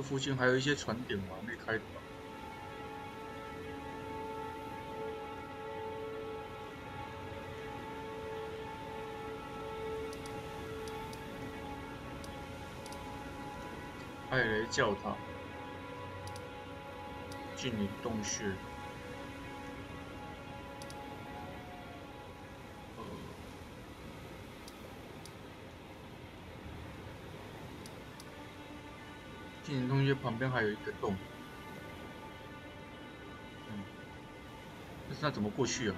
这附近还有一些船点嘛，没开的。艾雷教堂，禁灵洞穴。禁灵洞穴旁边还有一个洞，嗯，但是那怎么过去啊？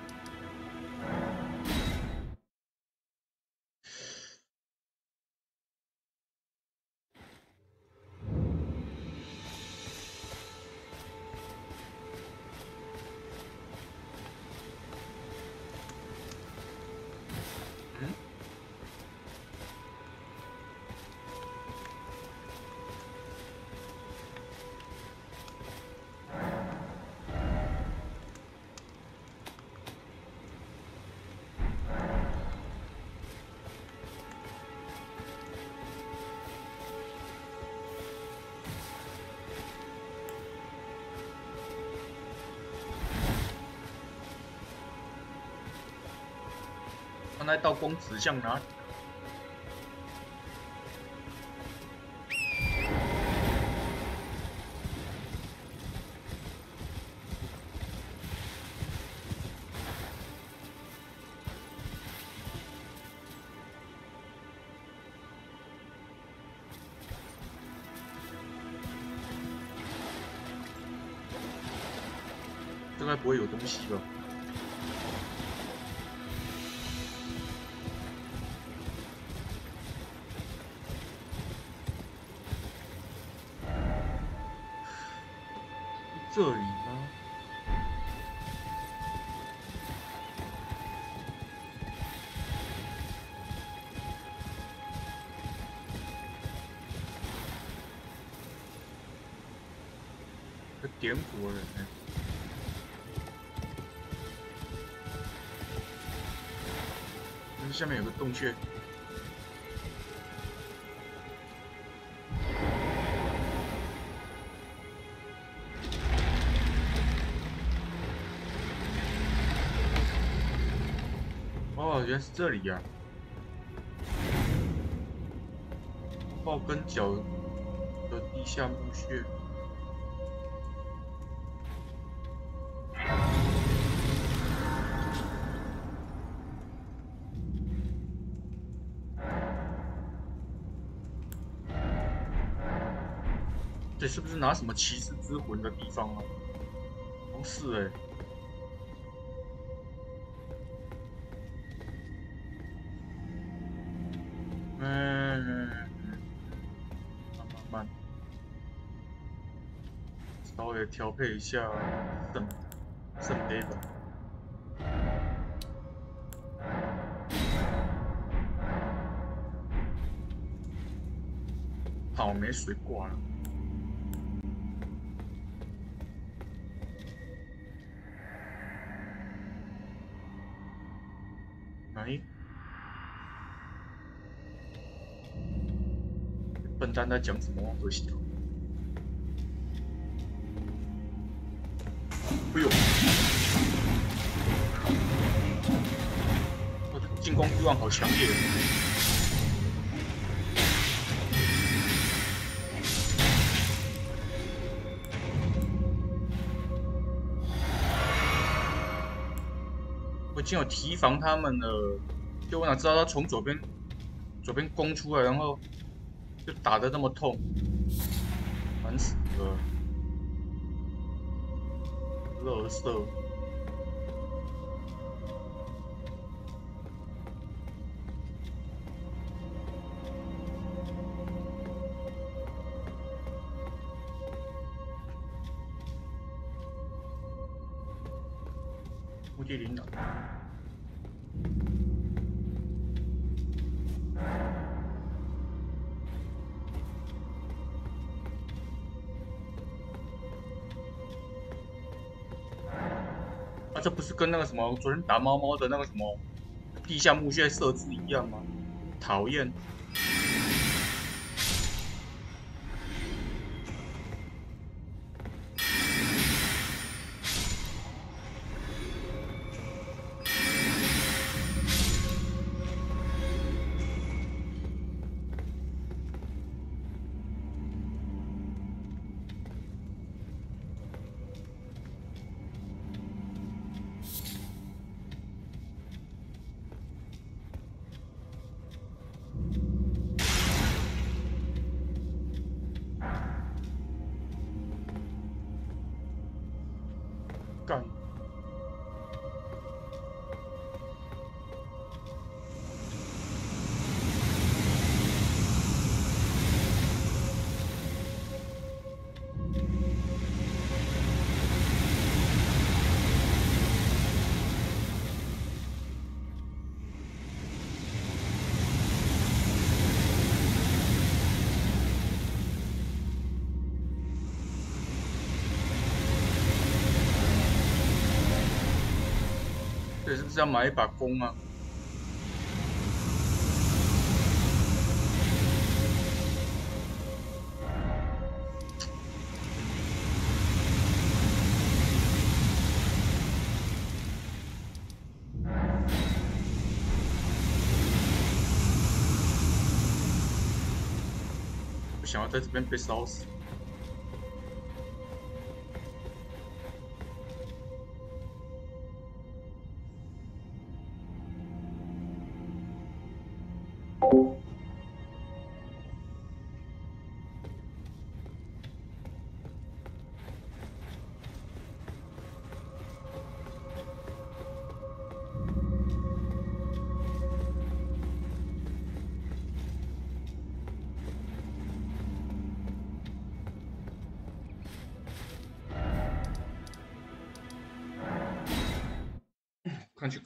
道光指点火人呢？那下面有个洞穴。哦，原来是这里呀、抱根脚的地下墓穴。拿什么骑士之魂的地方啊？好像是哎、嗯，慢慢慢，稍微调配一下圣圣杯吧。好，没水挂了。笨蛋在讲什么？可惜了。哎呦！我的进攻欲望好强烈。我已经有提防他们了，就我哪知道他从左边左边攻出来，然后打得那么痛，烦死了，乐色。跟那个什么昨天打猫猫的那个什么地下墓穴设置一样吗？讨厌！是要买一把弓啊？不想要在这边被烧死。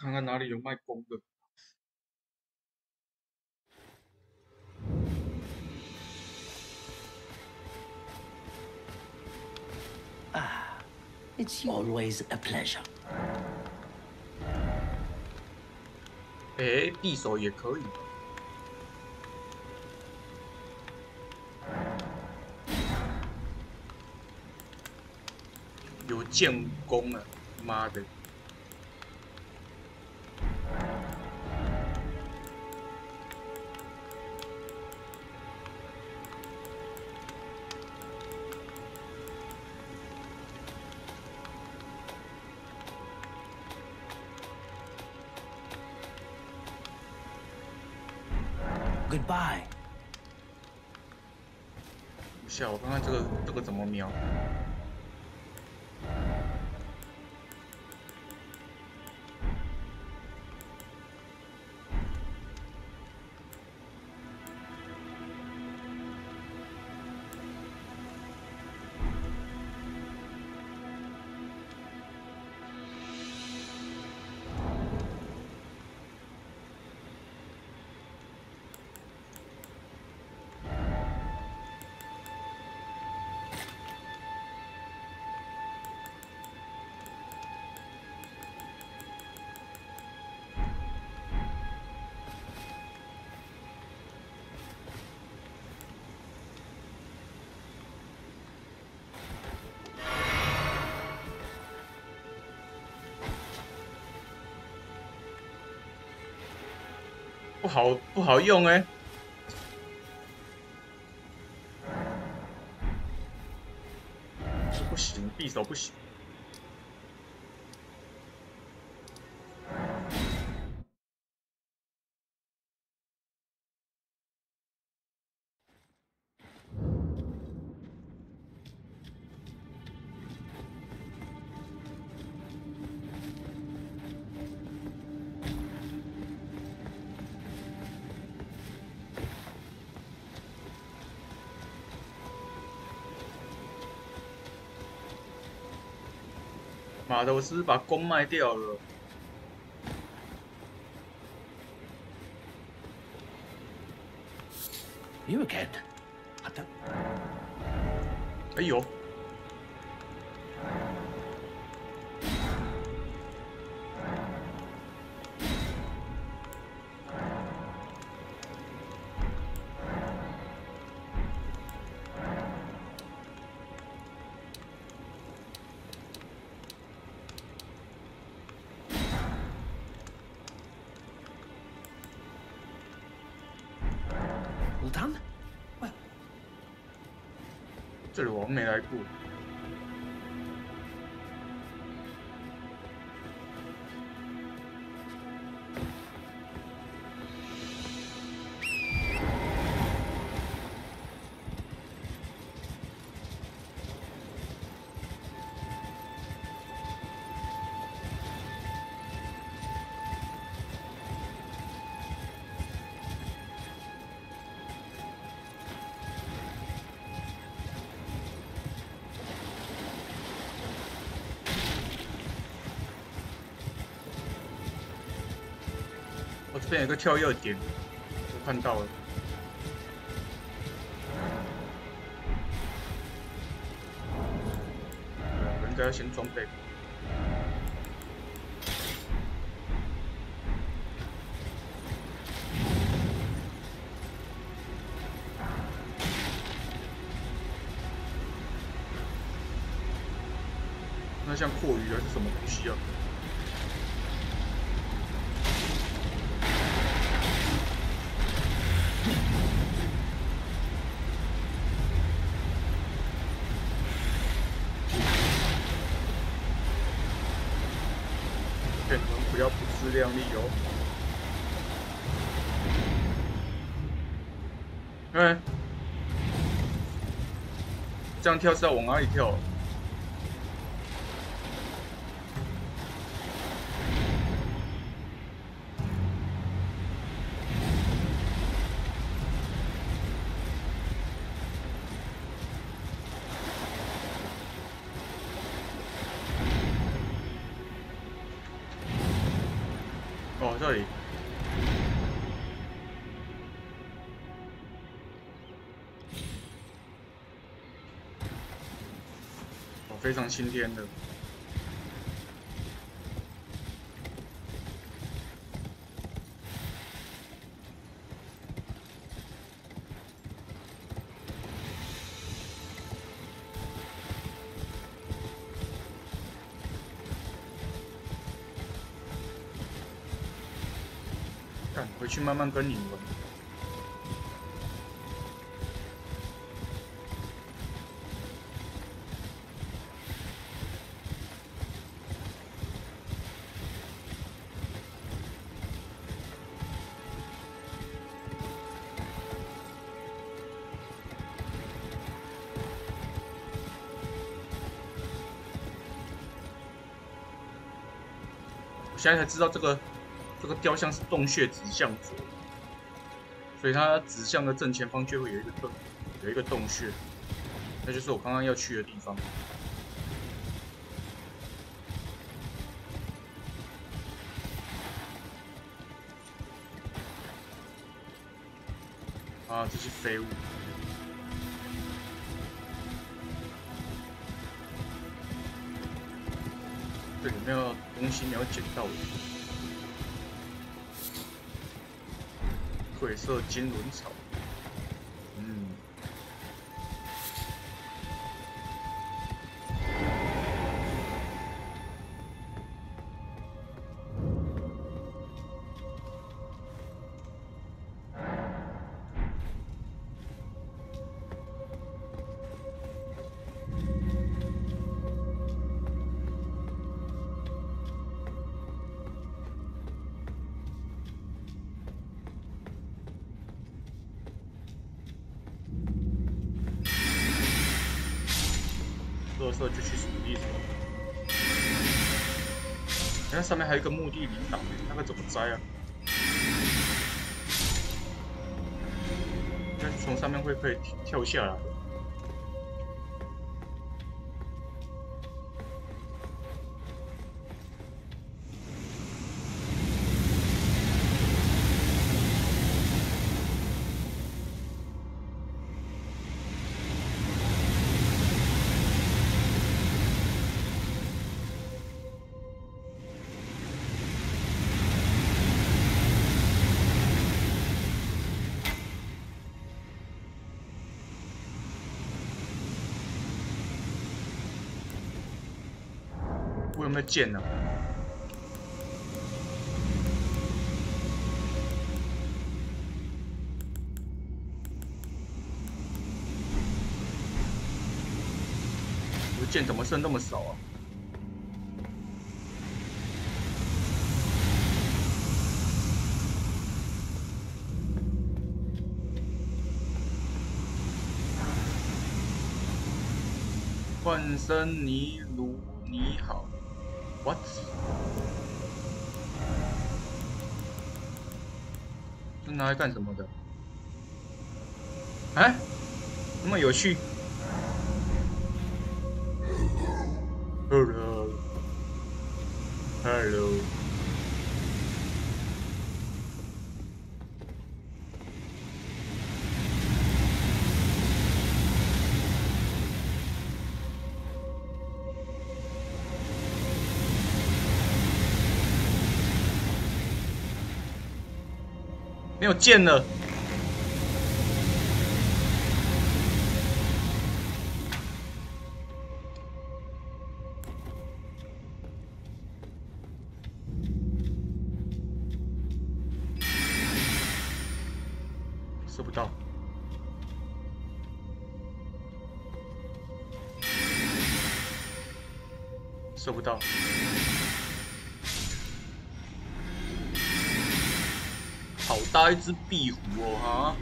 看看看哪里有卖弓的。It's always a pleasure. 哎，匕首也可以。有剑弓了，妈的！好不好用哎、不行，匕首不行。马头斯把弓卖掉了。这里我们没来过。个跳跃点，我看到了。人家要先装备。那像阔鱼还是什么东西啊？这样跳是要往哪里跳？常新天的。看，回去慢慢跟你现在才知道这个这个雕像是洞穴指向左，所以它指向的正前方就会有一个洞，有一个洞穴，那就是我刚刚要去的地方。啊，这是废物！这里没有东西你要捡到的。褪色金轮草，上面还有一个墓地领导，那个怎么摘啊？应该是从上面会可以跳下来。剑呢、我的剑怎么剩那么少啊？换身尼他干什么的？哎，那么有趣见了。是壁虎哦，哈！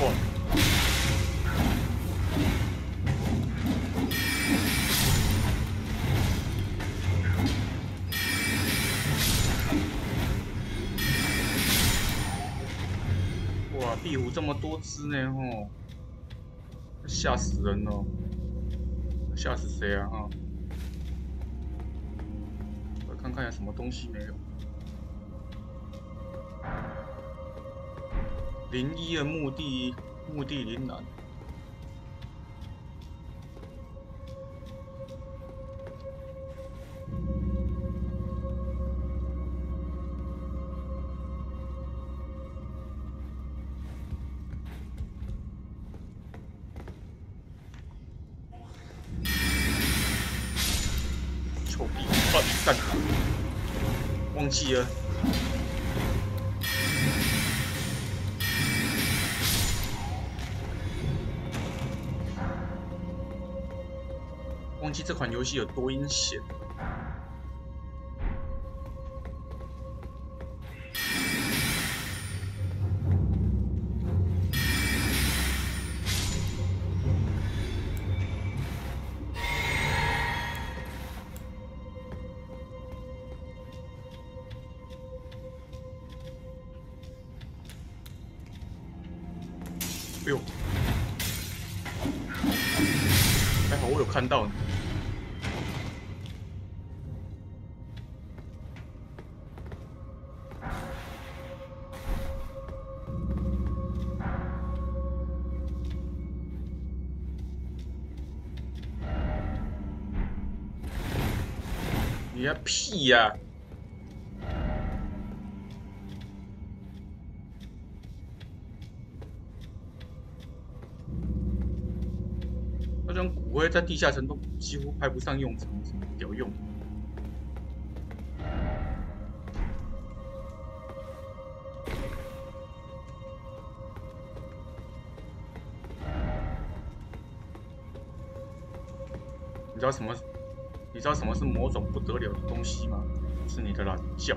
哇！哇，壁虎这么多只呢，吼！吓死人了，吓死谁啊！哈！我看看有什么东西没有。零一的墓地，墓地林南。忘记了。忘记这款游戏有多阴险。屁呀、那种骨灰在地下城都几乎派不上用场，什么屌用？你知道什么？你知道什么是某种不得了的东西吗？是你的懒觉。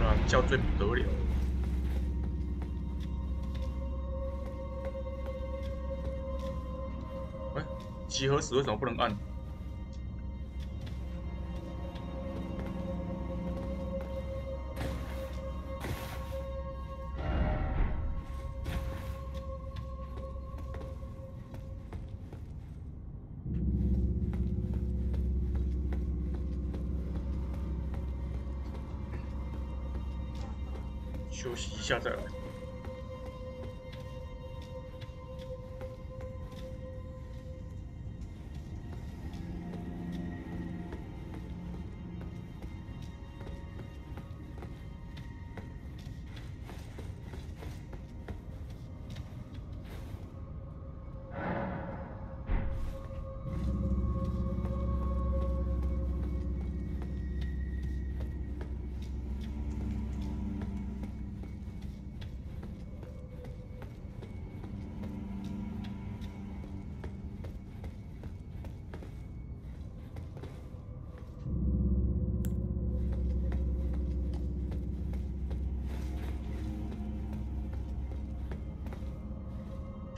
懒觉最不得了。哎，集合时为什么不能按？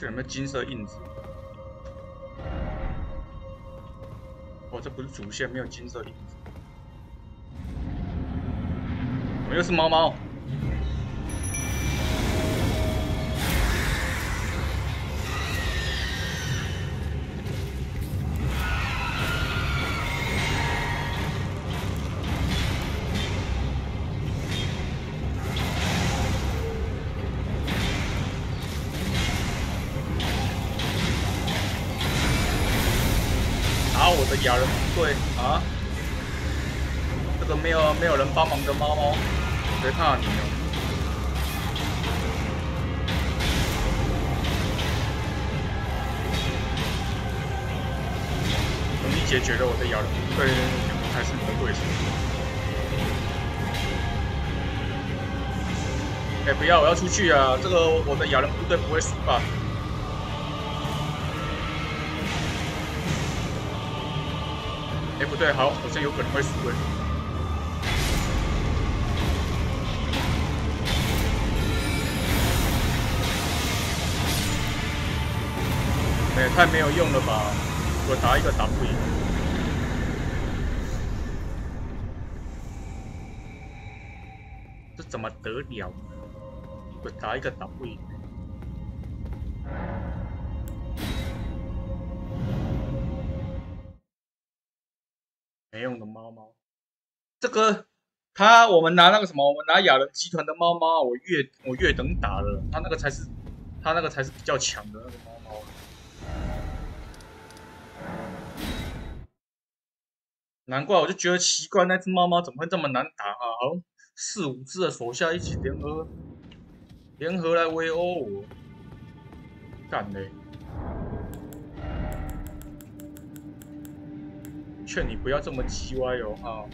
有没有金色印子？哦，这不是主线，没有金色印子。我又是猫猫？谁怕你哦？等你解决了我的咬人部队，还是你的对手。哎、不要！我要出去啊！这个我的咬人部队不会死吧？哎、不对，好，好像有可能会死。太没有用了吧！我打一个打不赢。这怎么得了？我打一个打不赢。没用的猫猫，这个他我们拿那个什么，我们拿亚人集团的猫猫，我越我越等打了，他那个才是他那个才是比较强的那个难怪我就觉得奇怪，那只猫猫怎么会这么难打啊？好像四五只的手下一起联合联合来围殴我，干嘞！劝你不要这么叽歪哦哈。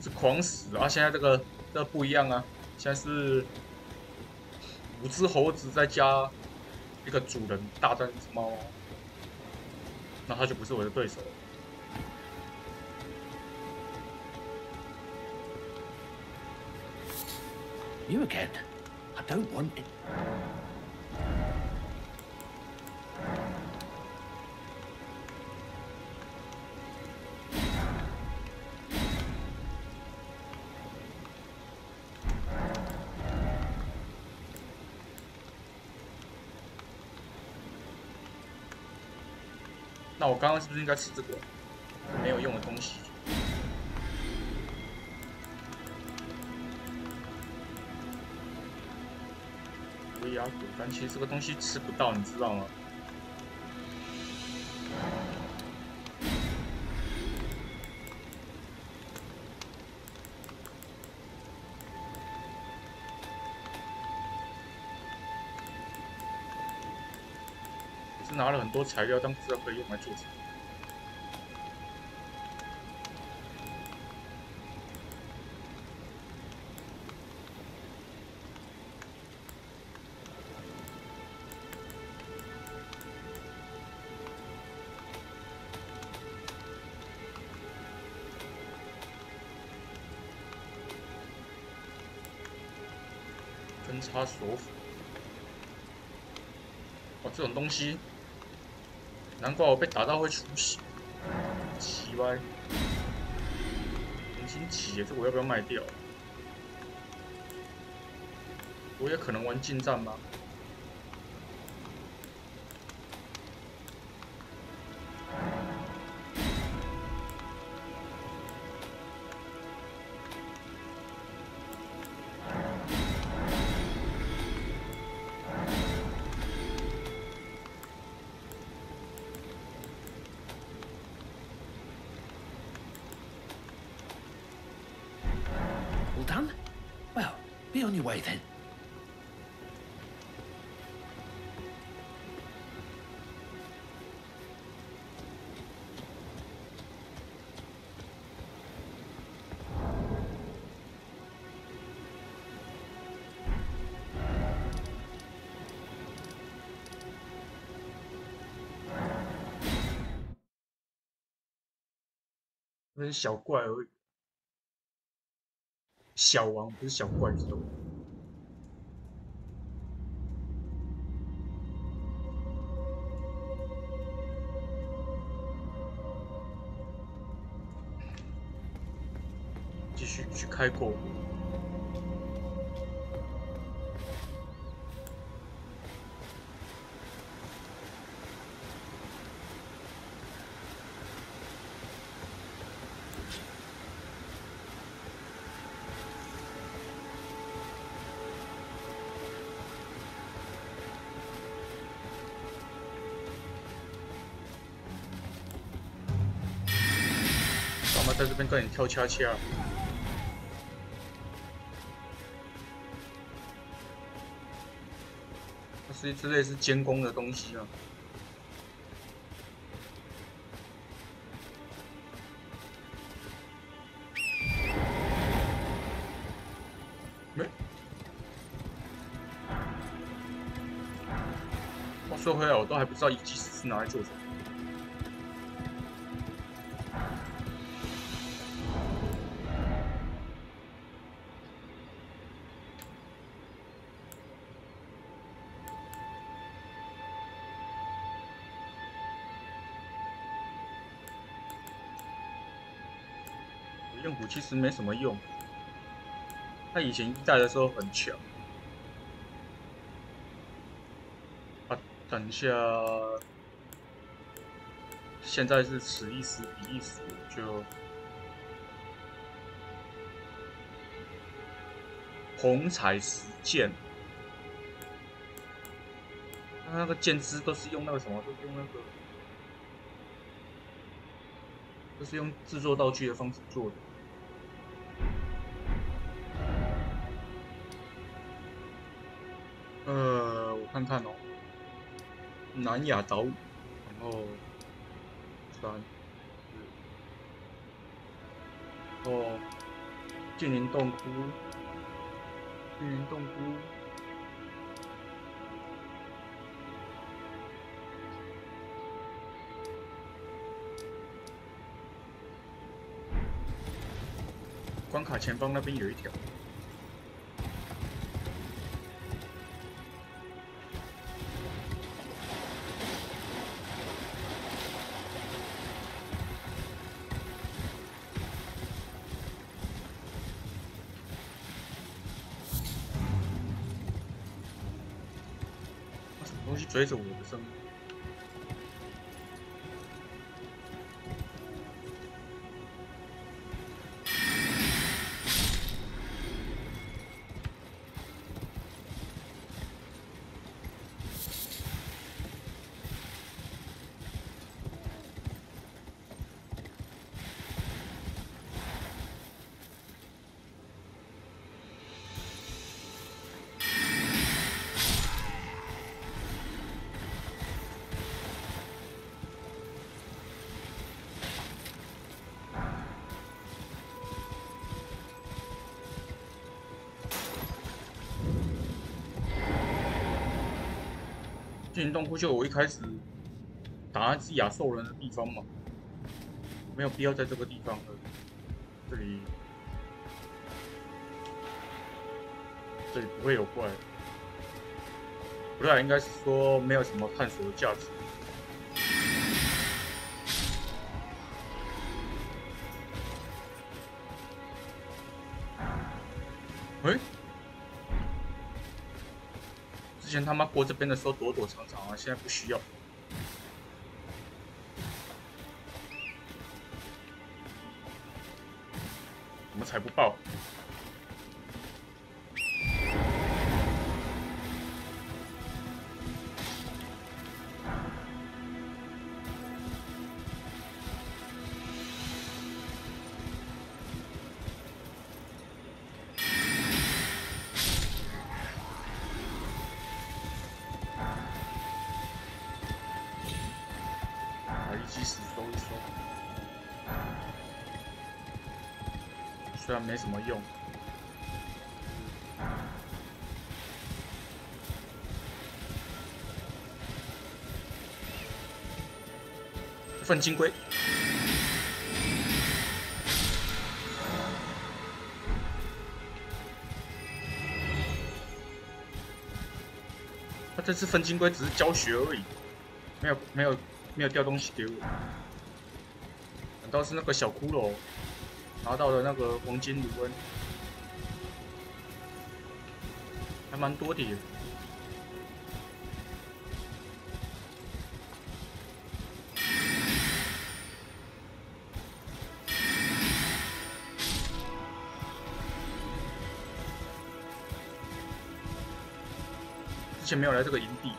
是狂死啊！现在这个这不一样啊，现在是五只猴子再加一个主人大战一只猫，那他就不是我的对手。You again? I don't want it. 那我刚刚是不是应该吃这个没有用的东西？威亚果，但其实这个东西吃不到，你知道吗？多材料，但不知道可以用来做什么。分叉锁斧。哦，这种东西，难怪我被打到会出事，奇怪，重新起，这我要不要卖掉？我也可能玩近战吗？Be on your way then. 那是小怪而已。小王不是小怪，兽？太过咱们在这边快点跳恰恰。这之类是监工的东西啊。没。话说回来，我都还不知道一级十是拿来做什么。用骨其实没什么用，他以前一代的时候很强。啊，等一下，现在是此一时彼一时，就红彩石剑，他那个剑枝都是用那个什么，都是用那个，都是用制作道具的方式做的。南亚岛屿，然后三，四，哦，剑灵洞窟，剑灵洞窟，关卡前方那边有一条。什么东西追着我的声音？剑灵洞窟就我一开始打那只亚兽人的地方嘛，没有必要在这个地方了。这里，这里不会有怪，不对，应该是说没有什么探索的价值。这边的时候躲躲藏藏啊，现在不需要。虽然没什么用。粪金龟，他这次分金龟只是教学而已，没有没有没有掉东西给我，反倒是那个小骷髅？拿到了那个黄金卢恩，还蛮多的。之前没有来这个营地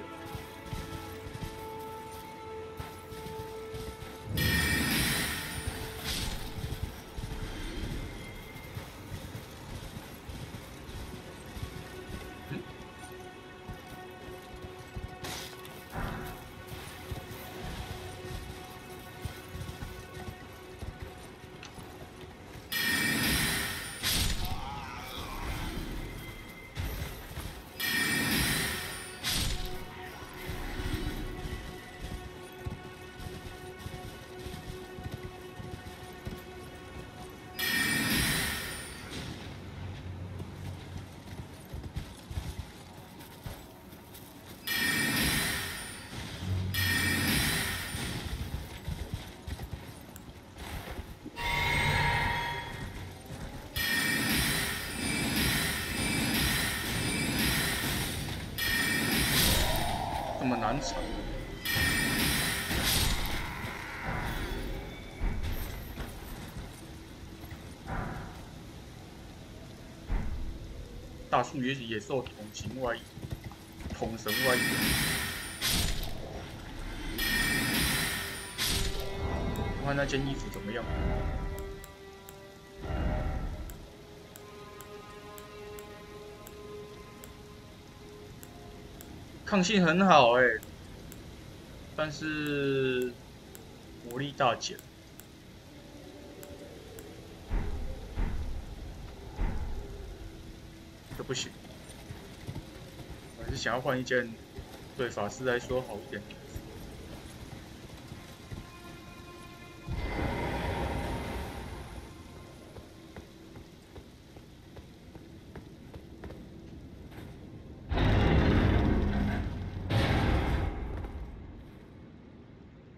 大树也也受统型外衣、统神外衣。看那件衣服怎么样？抗性很好哎，但是魔力大减。这不行，我还是想要换一件对法师来说好一点。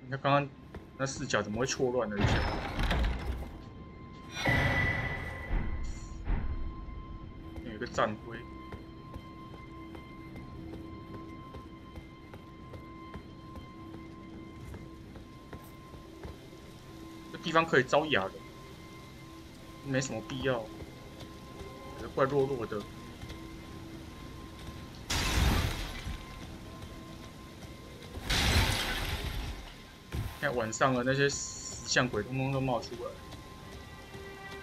你看刚刚那视角怎么会错乱了一下？方可以招雅的，没什么必要，怪弱弱的。看晚上了，那些石像鬼通通都冒出来，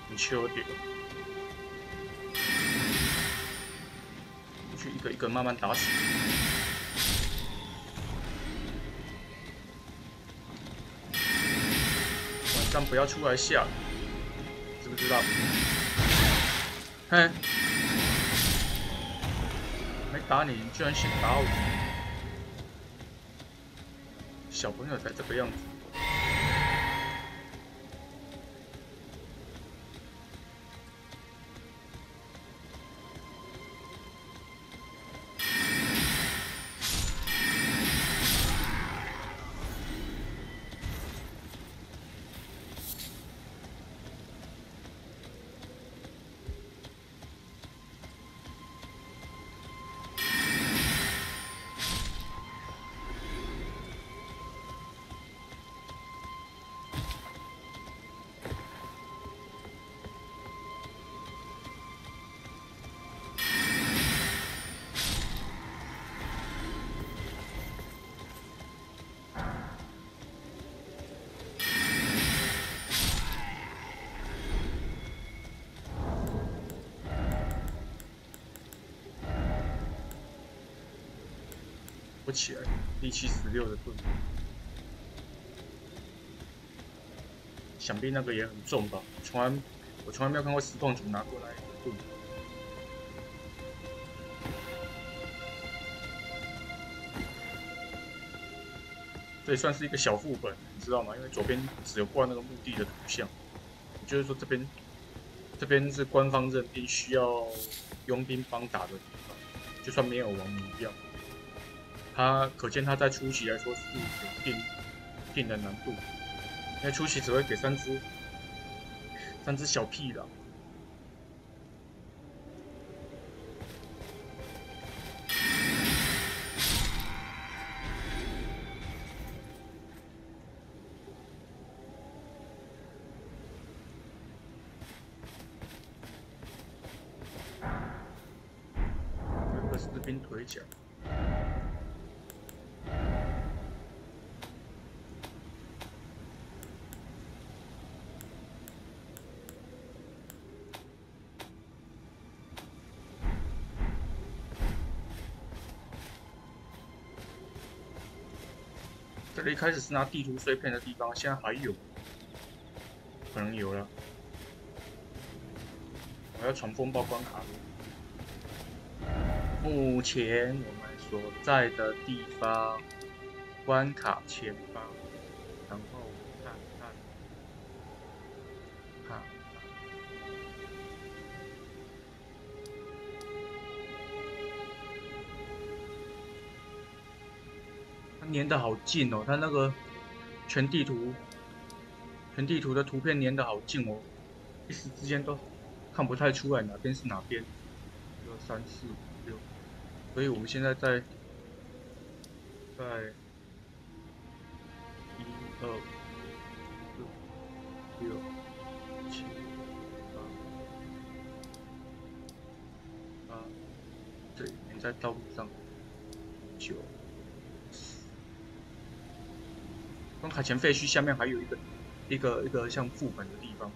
很缺点。去一个一个慢慢打死。但不要出来吓，知不知道？哼，没打你，你居然先打我！小朋友才这个样子。起来，力气十六的盾，想必那个也很重吧？从来我从来没有看过石矿主拿过来的盾，这也算是一个小副本，你知道吗？因为左边只有挂那个墓地的图像，就是说这边这边是官方认定需要佣兵帮打的地方，就算没有王一样。他可见他在初期来说是有定定的难度，因为初期只会给三只三只小屁的。一开始是拿地图碎片的地方，现在还有，可能有了。我要闯风暴关卡。目前我们所在的地方，关卡前粘的好近哦，它那个全地图，全地图的图片粘的好近哦，一时之间都看不太出来哪边是哪边。一二三四五六，所以我们现在在在一二四六七八八，对，你在道路上关卡前废墟下面还有一个一个一个像副本的地方。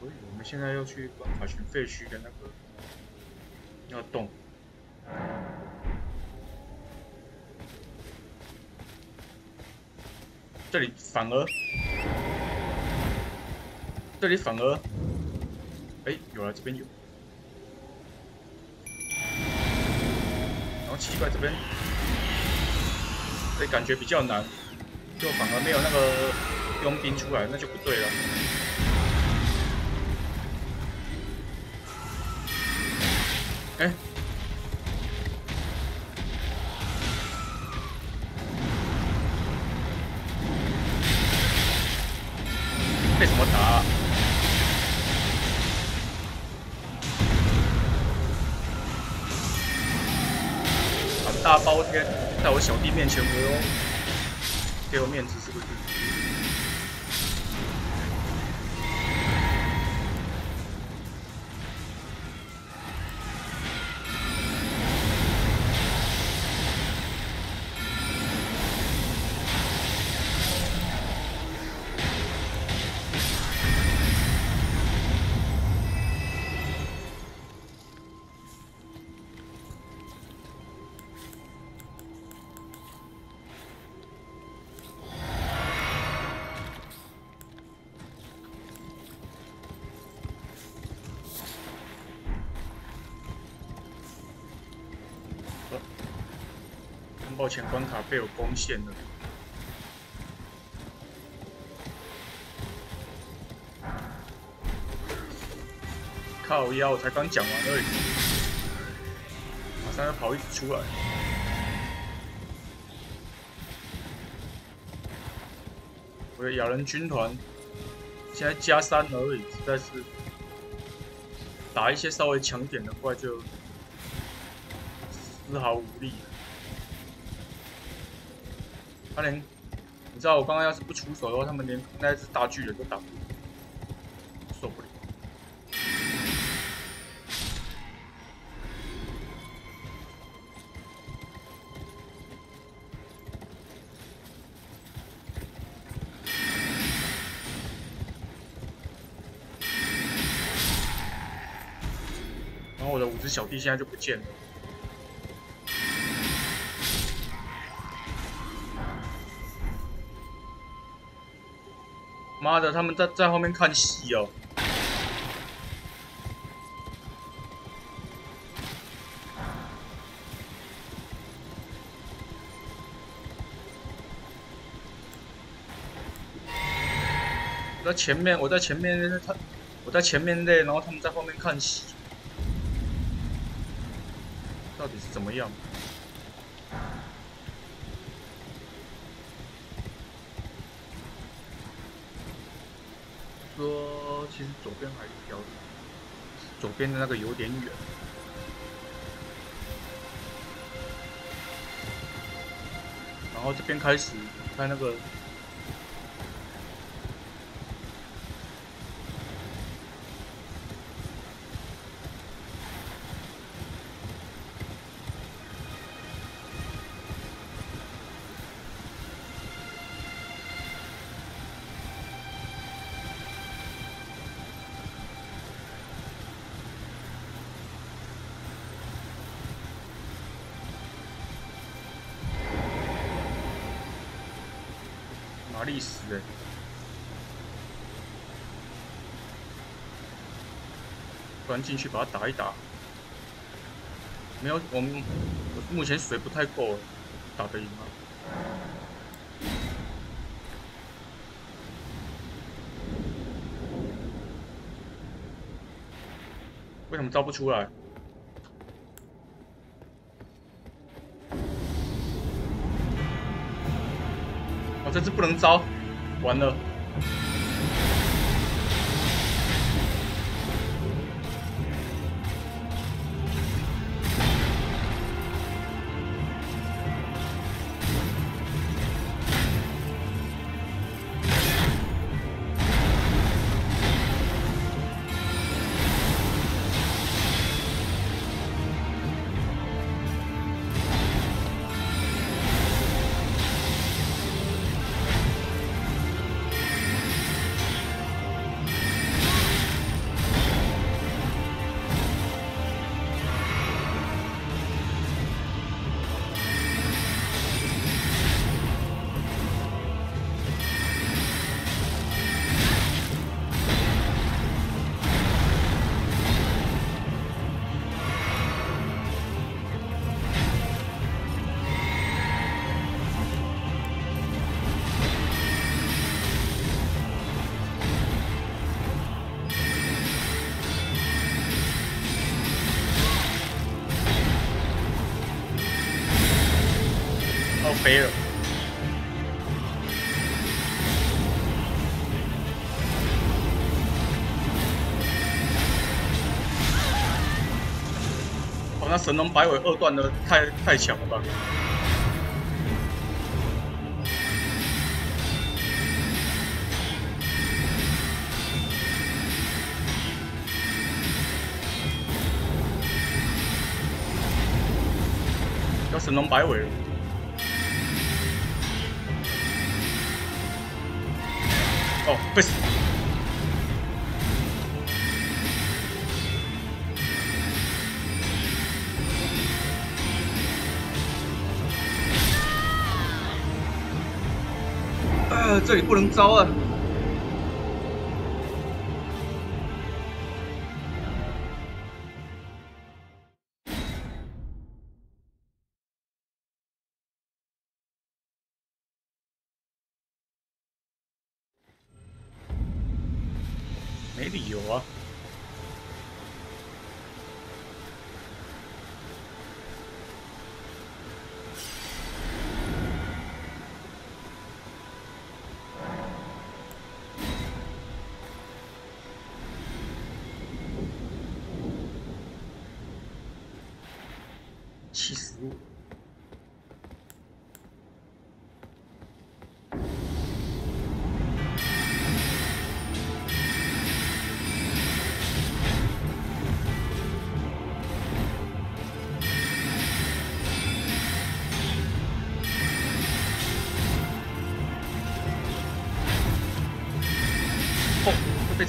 所以我们现在要去关卡前废墟的那个要动。这里反而，这里反而，哎，有了，这边有。然后奇怪，这边，这感觉比较难，就反而没有那个佣兵出来，那就不对了。哎，面前给我给我面子是不是？抱歉，关卡被我攻陷了。靠腰，我才刚讲完而已，马上要跑一直出来。我的咬人军团现在加三而已，实在是打一些稍微强点的怪就丝毫无力。他连，你知道我刚刚要是不出手的话，他们连那只大巨人都打不过，受不了。然后我的五只小弟现在就不见了。妈的，他们在在后面看戏哦。我在前面，我在前面，他，我在前面累，然后他们在后面看戏，到底是怎么样？说其实左边还有一条，左边的那个有点远。然后这边开始看那个。不然进去把它打一打。没有，我们目前水不太够，打得赢吗？为什么招不出来？这次不能招，完了。神龙摆尾二段的太太强了吧？要神龙摆尾。这里不能招啊！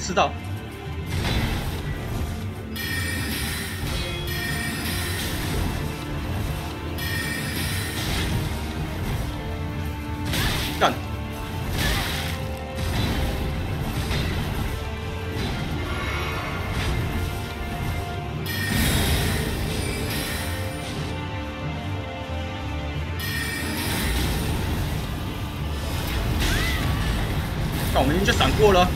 吃到。干！干，我们就闪过了。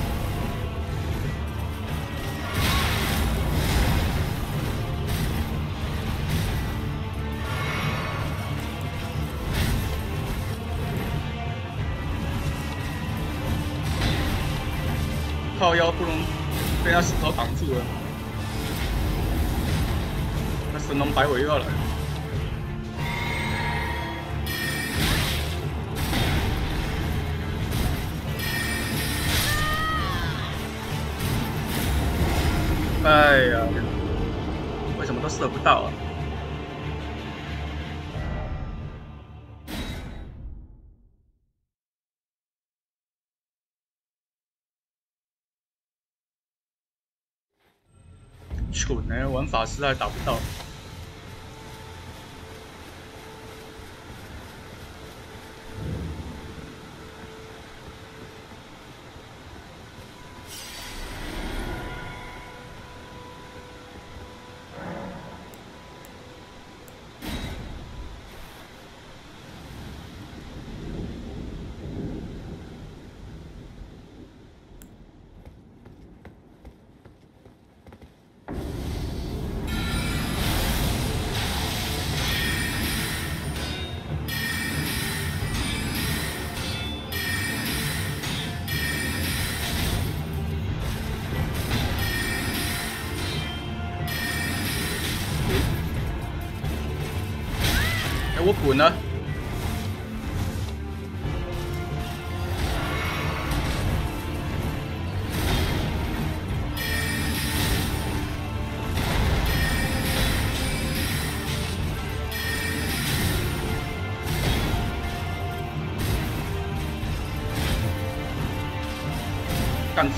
蠢呢、玩法师还打不到。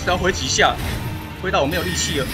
只要回几下？回到我没有力气了。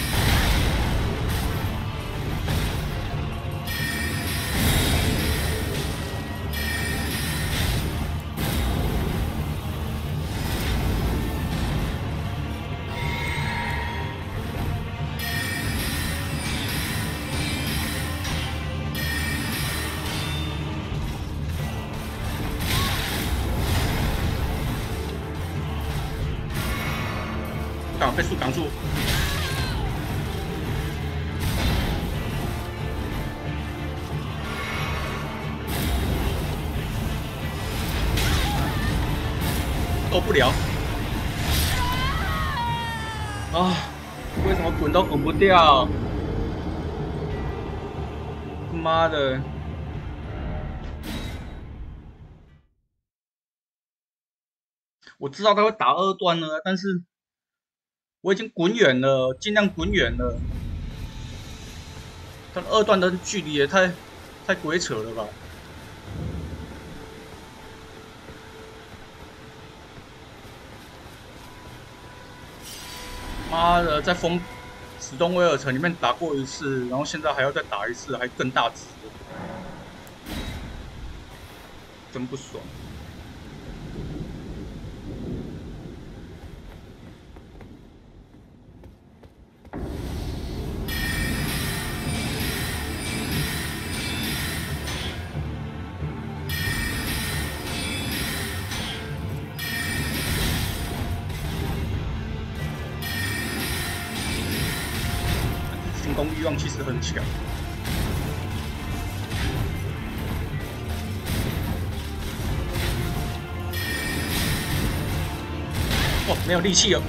掉？妈的！我知道他会打二段了，但是我已经滚远了，尽量滚远了。但二段的距离也太太鬼扯了吧！妈的，在封史东威尔城里面打过一次，然后现在还要再打一次，还更大只，真不爽。欲望其实很强。哦，没有力气了。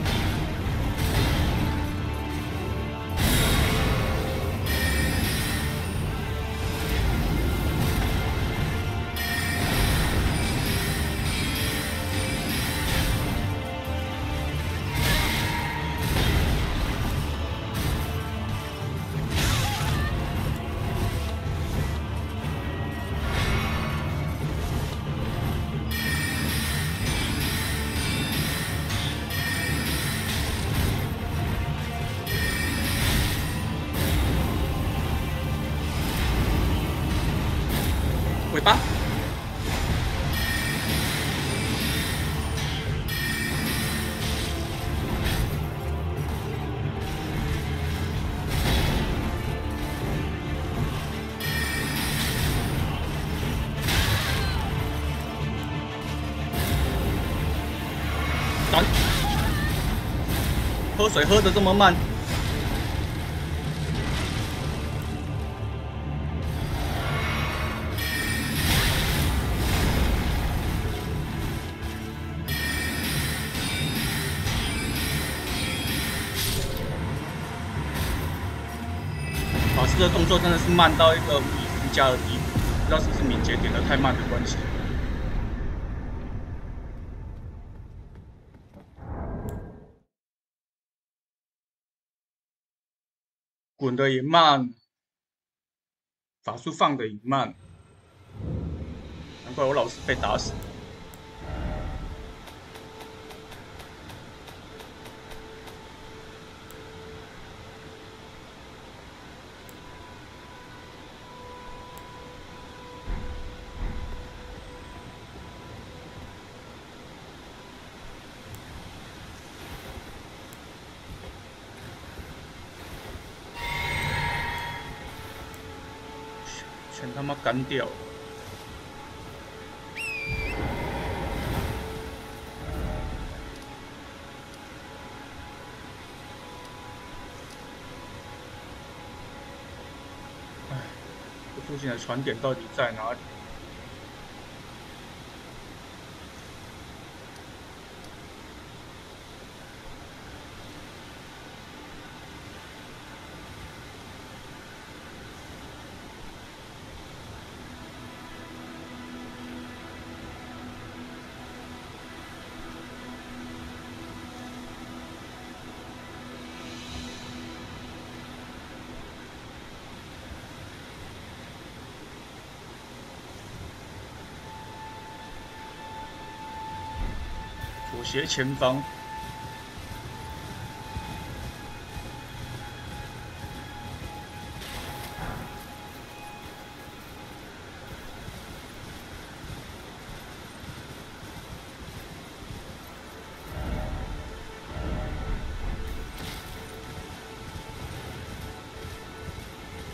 水喝的这么慢。老师的动作真的是慢到一个无以复加的地步，不知道是不是敏捷点的太慢的关系。滚的也慢，法术放的也慢，难怪我老是被打死。全他妈干掉！哎，这附近的船点到底在哪里？斜前方。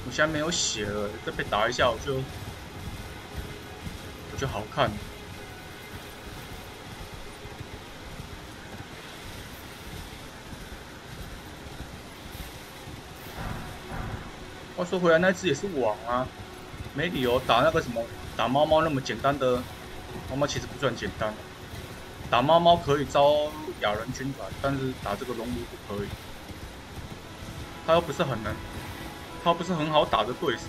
我现在没有血了，再被打一下我就我就好看。说回来，那只也是网啊，没理由打那个什么打猫猫那么简单的，猫猫其实不算简单。打猫猫可以招亚人军团，但是打这个龙族不可以。他又不是很难，他不是很好打的对手，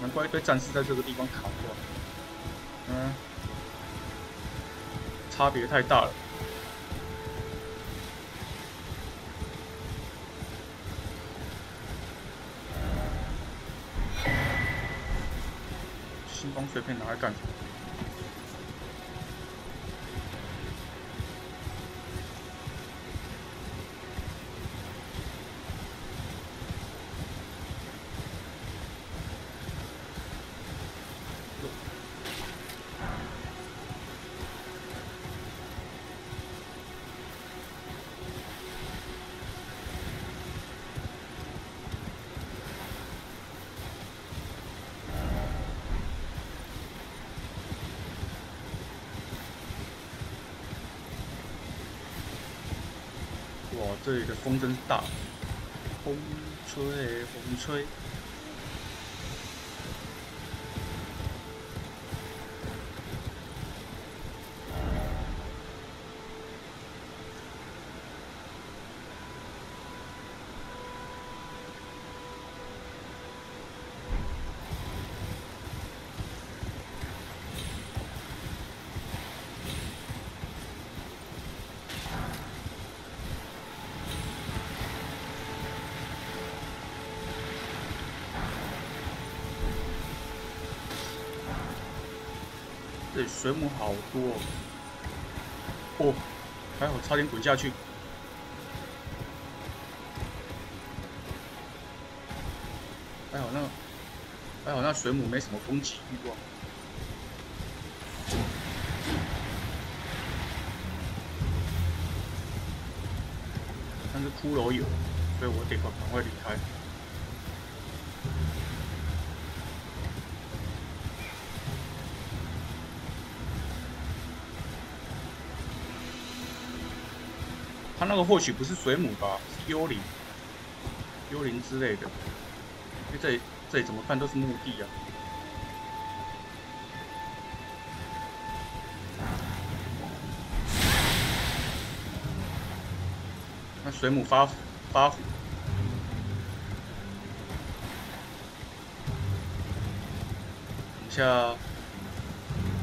难怪一堆战士在这个地方卡住。嗯，差别太大了。星光碎片拿来干什么？哇，这里的风真大，风吹风吹。水母好多哦，哦，还好差点滚下去。还好那，还好那水母没什么攻击欲望。但是骷髅有，所以我得赶快离开。那个或许不是水母吧，是幽灵，幽灵之类的。因为这里这里怎么看都是墓地啊。那水母发发火，等一下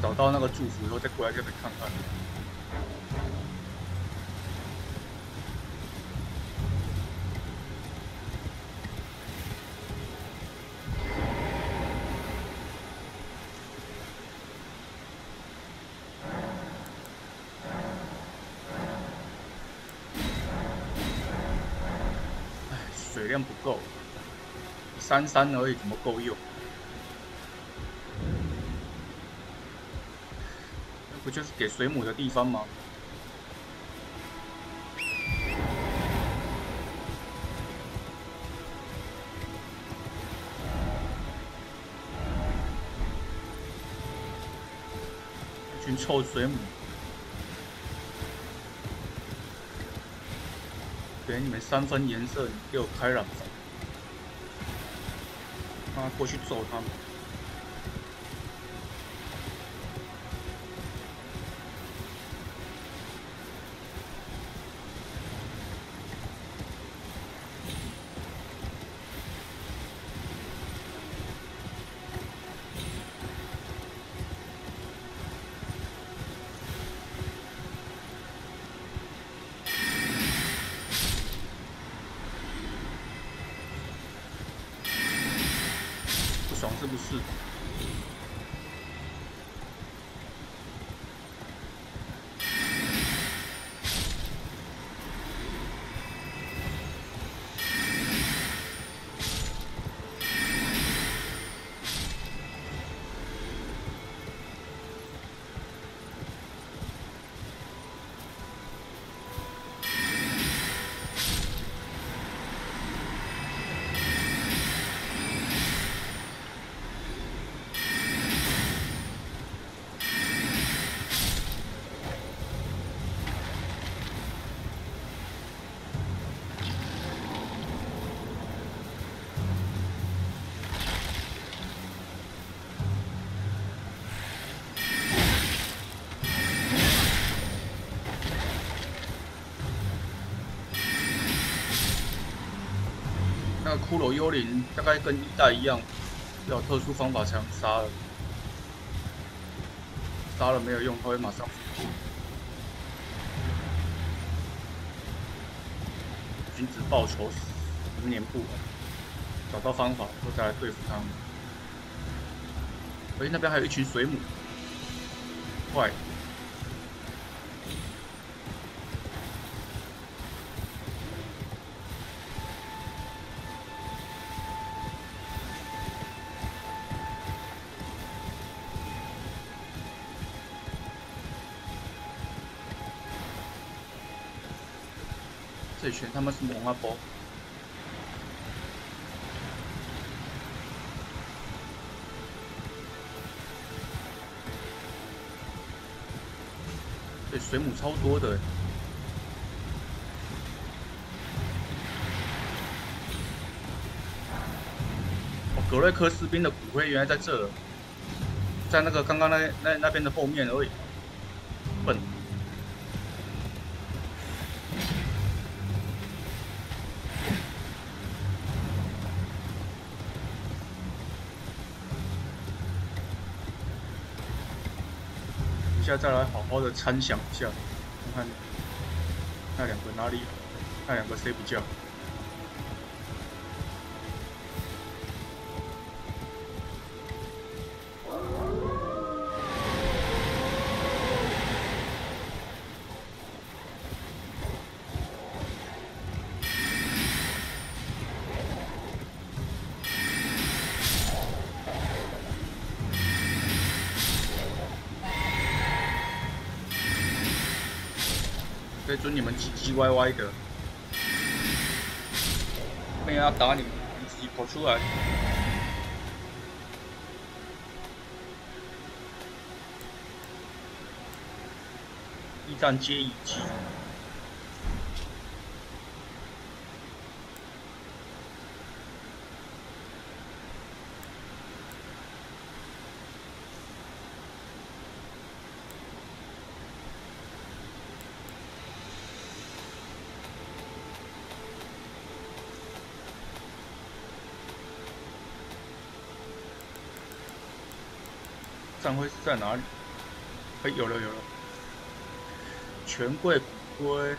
找到那个祝福以后再过来这边看看。三三而已，怎么够用？那不就是给水母的地方吗？一群臭水母。给你们三分颜色，你给我开朗吧！啊，过去揍他们！骷髅幽灵大概跟一代一样，要特殊方法才能杀了，杀了没有用，它会马上复活。君子报仇，十年不晚。找到方法，后再来对付他们。哎，那边还有一群水母，坏。全他们是猛阿波。水母超多的，哦，格瑞克士兵的骨灰原来在这，在那个刚刚那那那边的后面而已，笨。下再来好好的参详一下，看看那两个哪里，那两个谁比较？歪歪的，没有要打你，你自己跑出来。一战接一击。在哪里？哎，有了有了，权贵龟。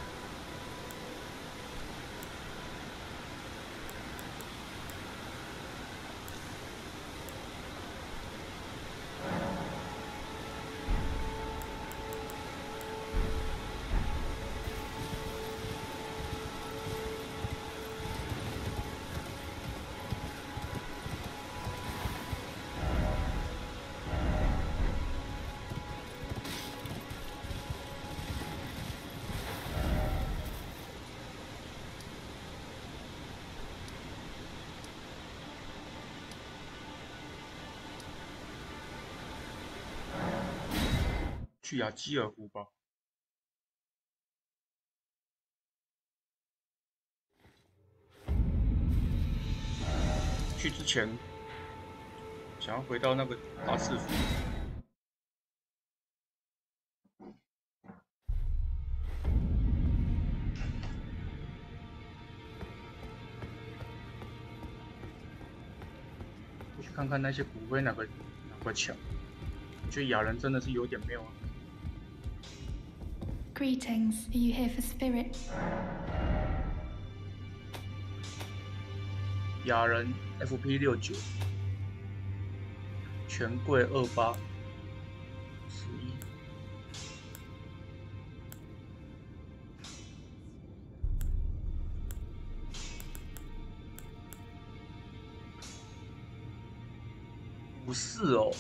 去亚基尔湖吧。去之前，想要回到那个大师府。去看看那些骨灰哪个哪个强。我觉得雅人真的是有点没有。Greetings. Are you here for spirits? 雅人 FP 六九，权贵二八，十一，不是哦。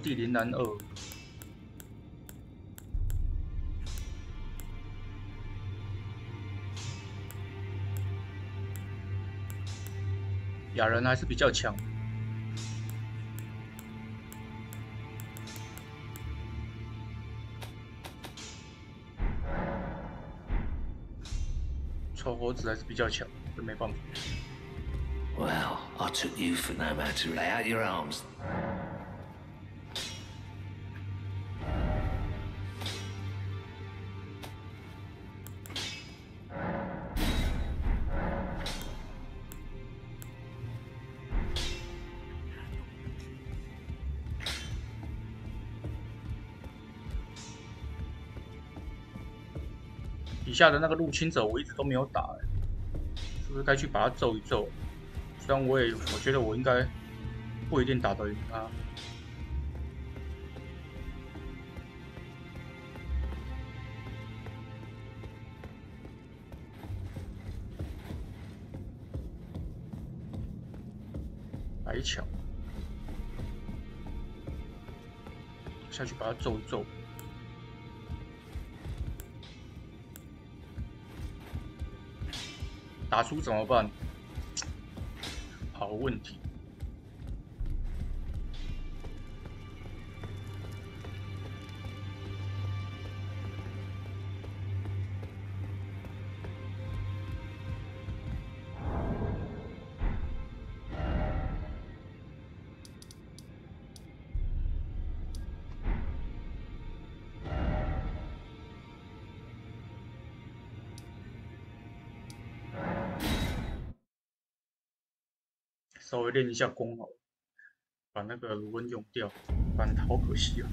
地灵男二雅人还是比较强丑猴子还是比较强这没办法 welloutofyoufornowmytoreyoutyourhomes 下的那个入侵者我一直都没有打、欸，是不是该去把他揍一揍？虽然我也我觉得我应该不一定打得赢他。白抢，下去把他揍一揍。打出怎么办？好问题。稍微练一下功好了，把那个卢恩用掉，不然好可惜啊。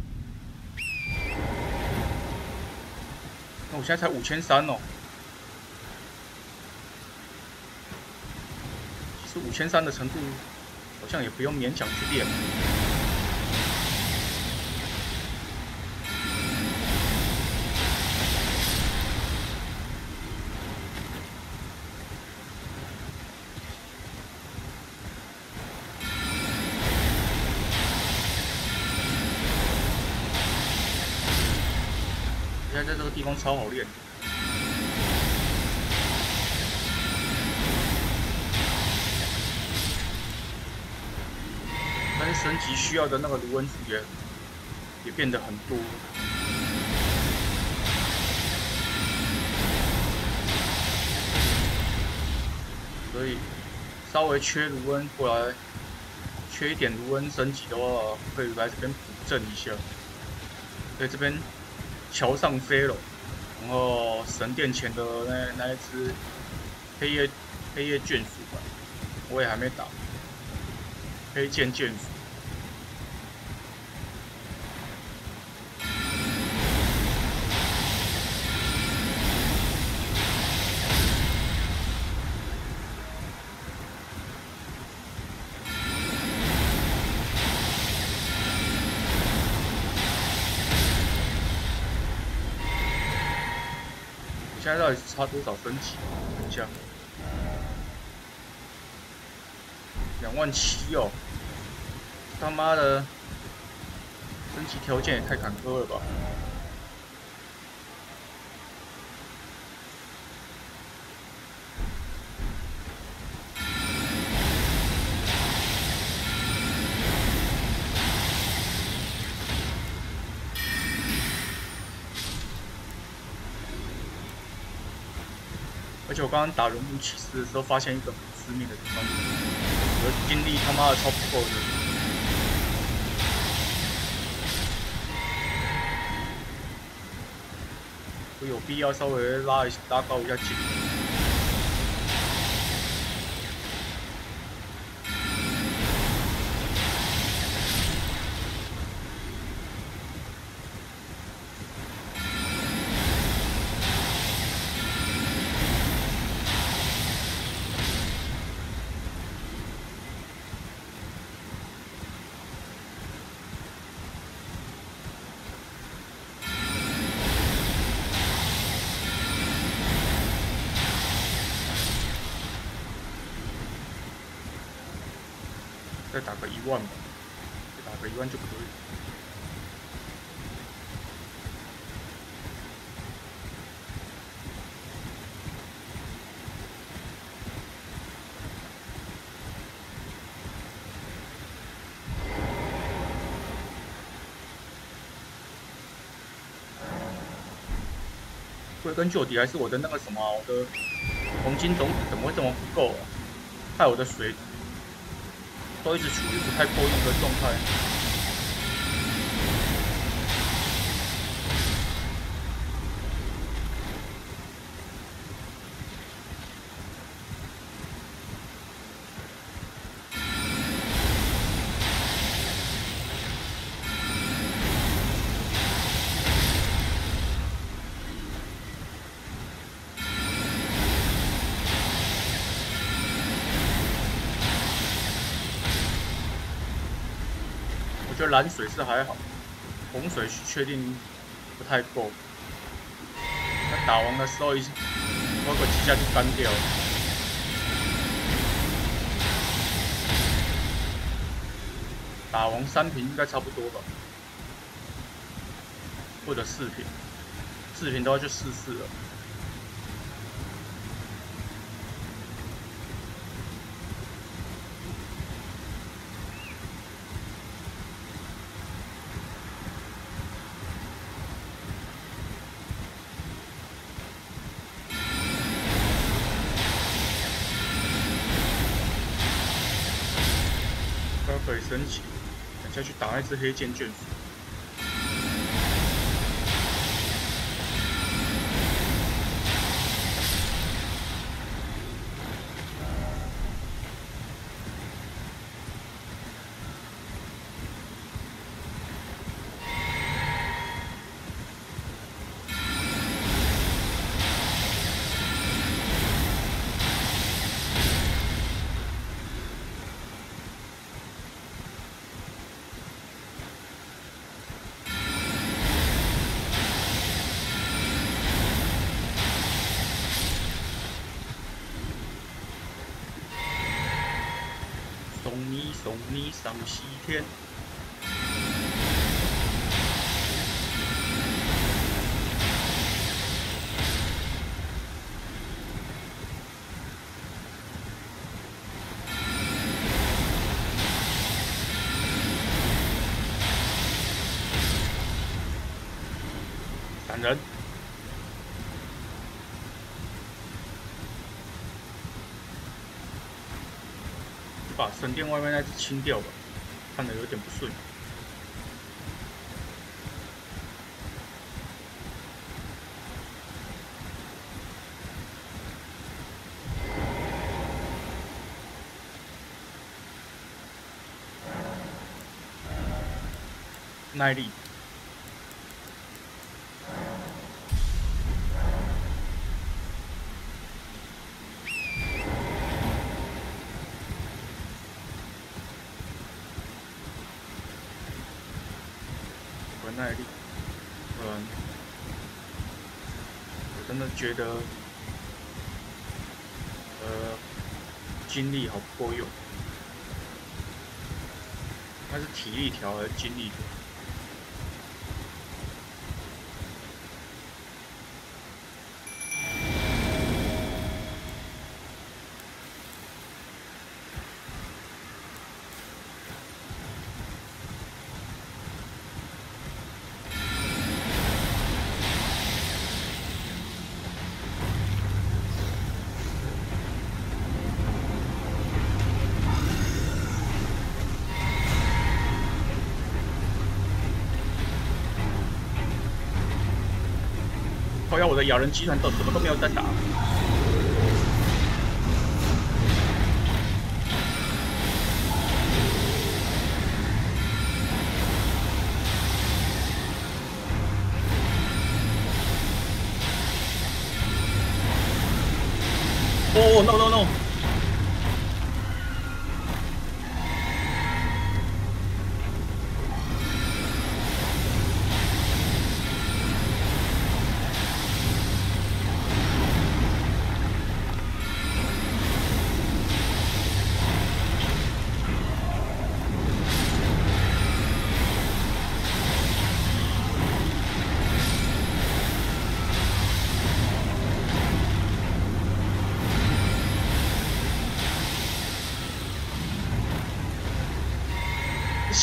那我现在才五千三哦，其实五千三的程度好像也不用勉强去练。现在在这个地方超好练。但是升级需要的那个卢恩也也变得很多。所以稍微缺卢恩过来，缺一点卢恩升级的话，可以来这边补正一下。所以这边桥上飞了然后神殿前的那那一只黑夜黑夜眷属吧，我也还没打。黑剑眷属，现在到底是差多少升级？等一下，两万七哦，他妈的，升级条件也太坎坷了吧！我刚刚打人物骑士的时候，发现一个很致命的地方，我的精力他妈的超不够的。我有必要稍微拉一拉高一下精力。再打个一万吧，再打个一万就可以。归根究底还是我的那个什么，我的黄金总怎么会这么不够啊？害我的水都一直处于不太够用的状态。蓝水是还好，红水确定不太够。那打完的时候一包括几下就干掉了。打完三瓶应该差不多吧，或者四瓶，四瓶都要去试试了。可以升级，来自黑剑卷属。送你送你上西天。闪人。门店外面那只清掉吧，看的有点不顺。耐力。耐力，嗯，我真的觉得，呃，精力好不够用，它是体力条和精力条？的咬人集团都什么都没有在打。哦那 no no！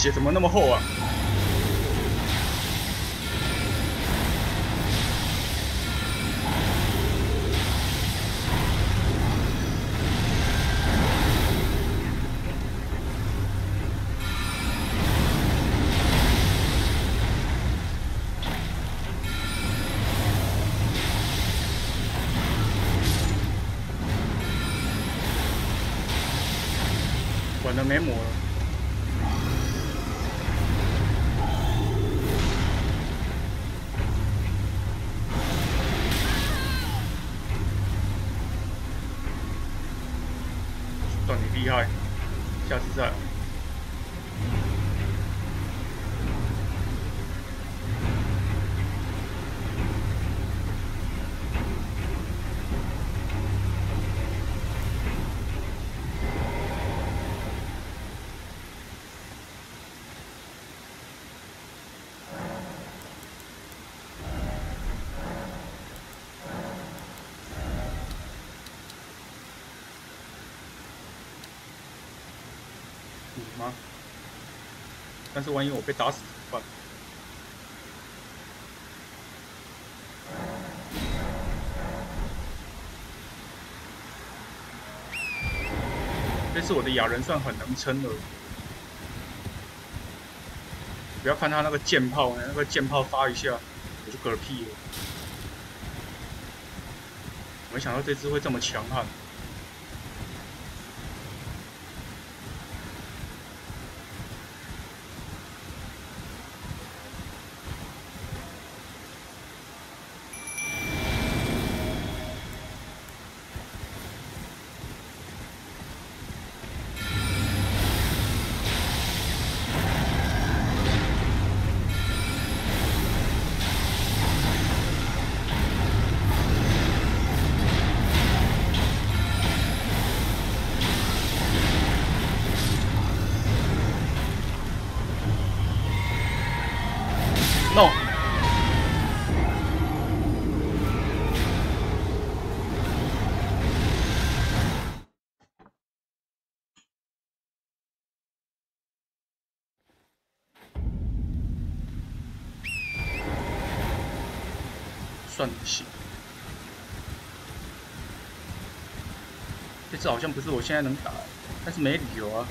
血怎么那么厚啊？能没魔了。段你厉害，下次再来。你吗？但是万一我被打死怎么办？这次我的雅人算很能撑了。不要看他那个箭炮，那个箭炮发一下我就嗝屁了。没想到这只会这么强悍。这好像不是我现在能打，但是没理由啊。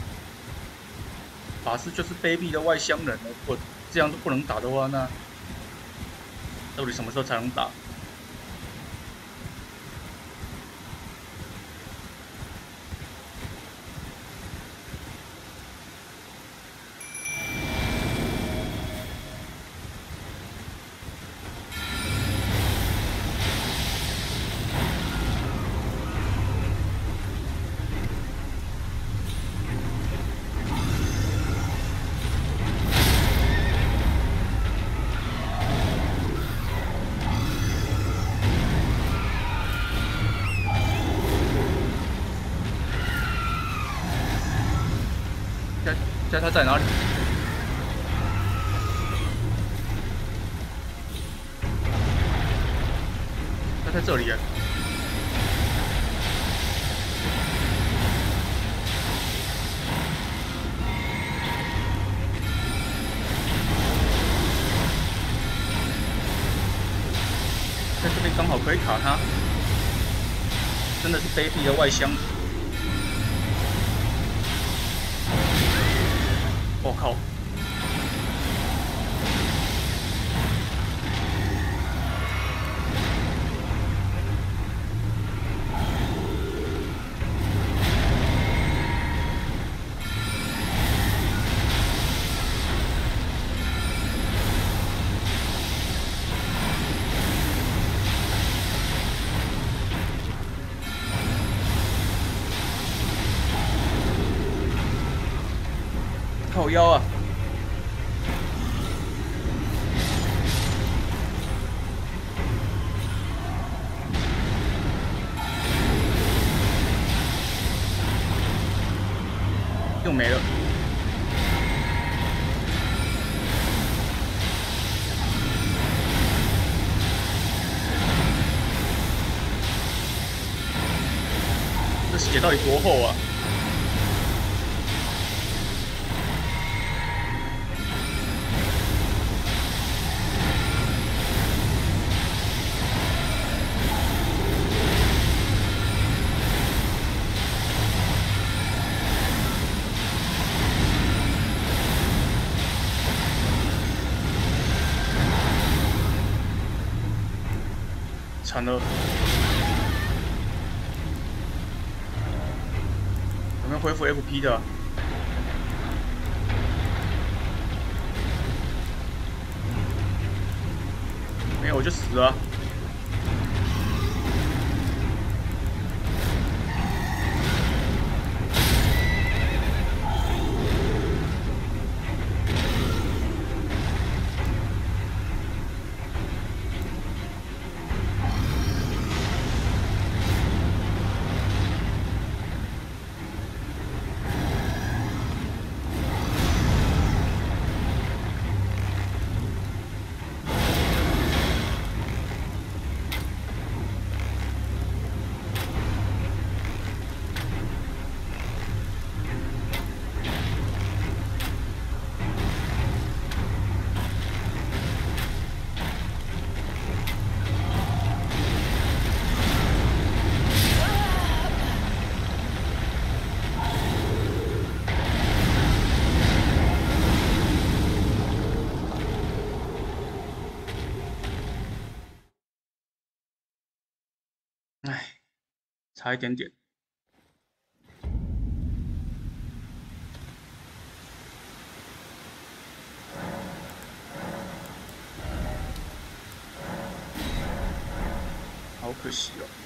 法师就是卑鄙的外乡人了，我这样都不能打的话，那到底什么时候才能打？现在现在他在哪里？他在这里耶。在这边刚好可以卡他，真的外箱。这血到底多厚啊？惨了！恢复 fp 的没有我就死了。差一点点。好可惜哦。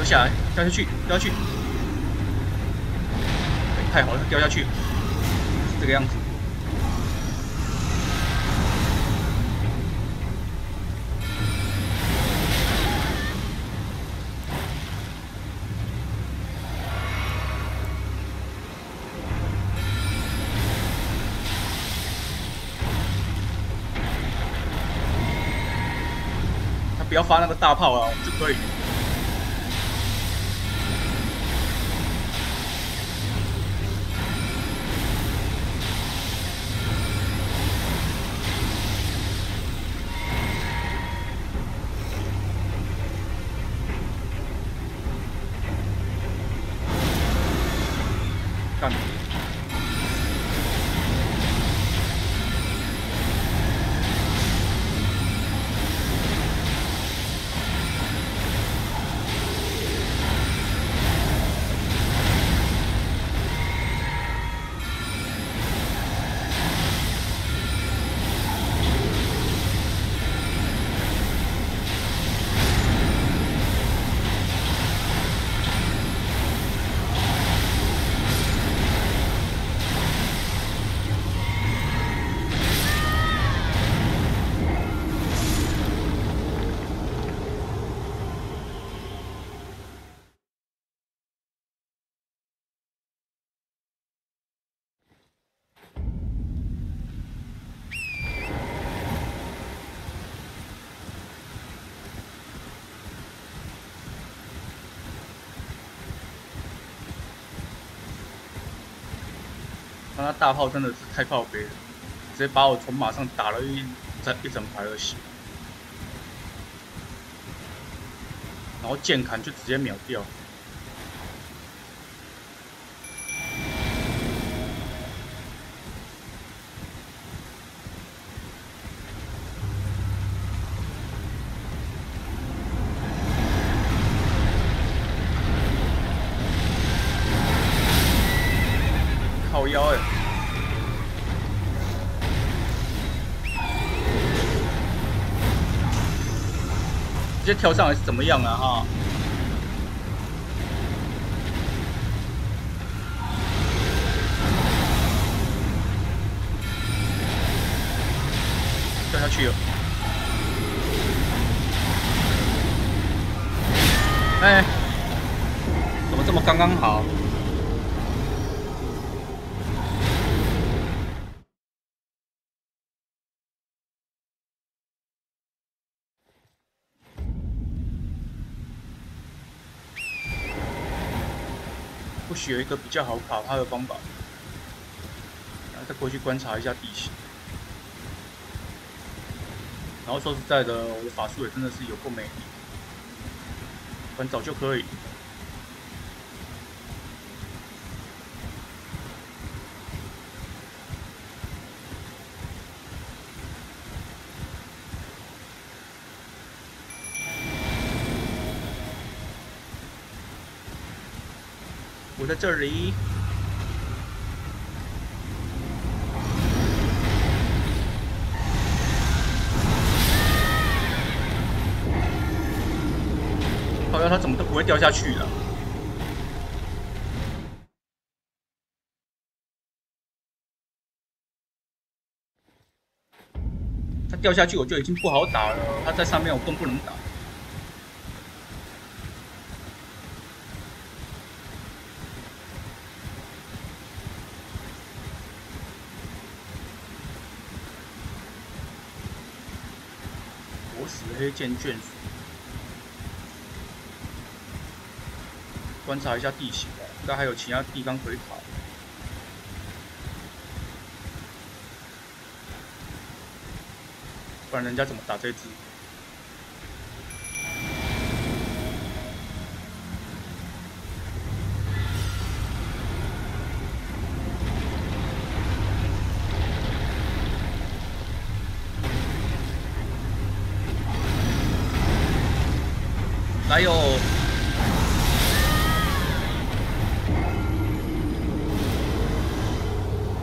掉下来，掉下去，掉下去！太好了，掉下去，是这个样子。他不要发那个大炮啊，我们就可以。大炮真的是太靠背了，直接把我从马上打了一整一整排的血，然后剑砍就直接秒掉。靠腰哎、直接跳上来是怎么样啊哈？掉下去了。哎，怎么这么刚刚好？学一个比较好卡他的方法，然后再过去观察一下地形。然后说实在的，我的法术也真的是有够没力，很早就可以。这里。好像他怎么都不会掉下去的。他掉下去我就已经不好打了，他在上面我更不能打。活死黑剑眷属。观察一下地形吧，应该还有其他地方可以跑。不然人家怎么打这只？来哟！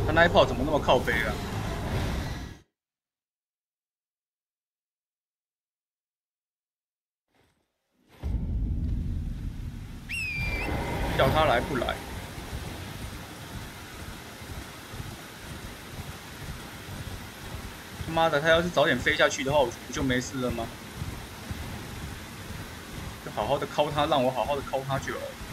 他那一炮怎么那么靠背啊？叫他来不来？他妈的，他要是早点飞下去的话，我不就没事了吗？就好好的敲他，让我好好的敲他就好了。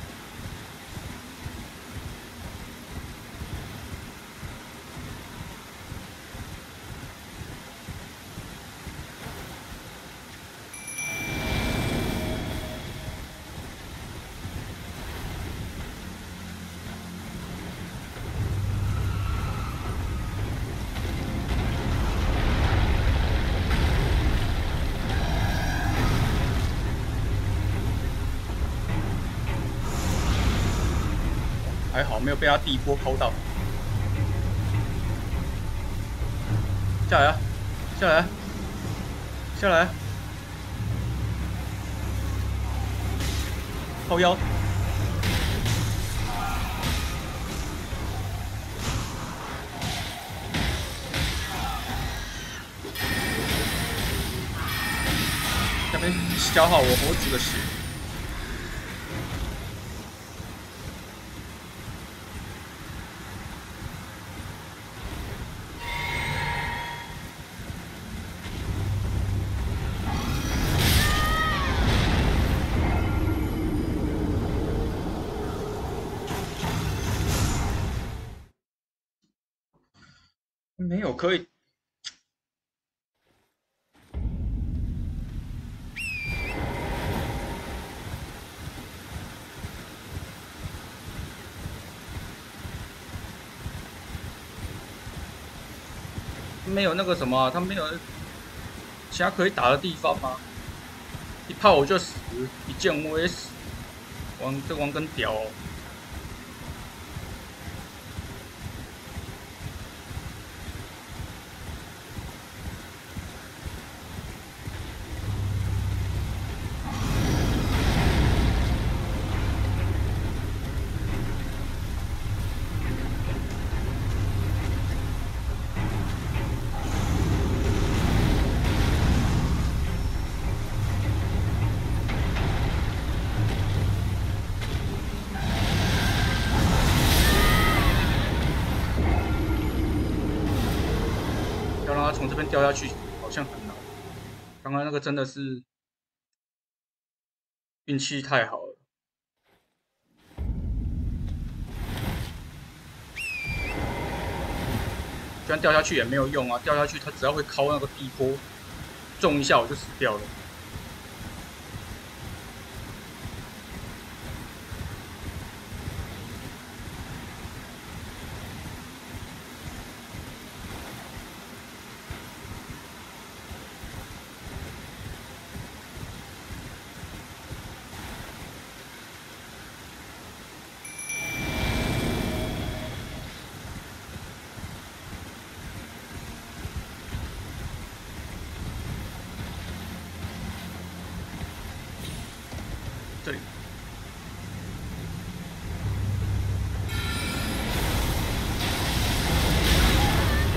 没有被他第一波抠到。下来啊！下来！下来啊！靠腰！下面消耗我脖子的血。没有可以。没有那个什么，他没有其他可以打的地方吗？一炮我就死，一剑我也死，王这王跟屌。掉下去，好像很难。刚刚那个真的是运气太好了。居然掉下去也没有用啊！掉下去它只要会敲那个地坡，中一下我就死掉了。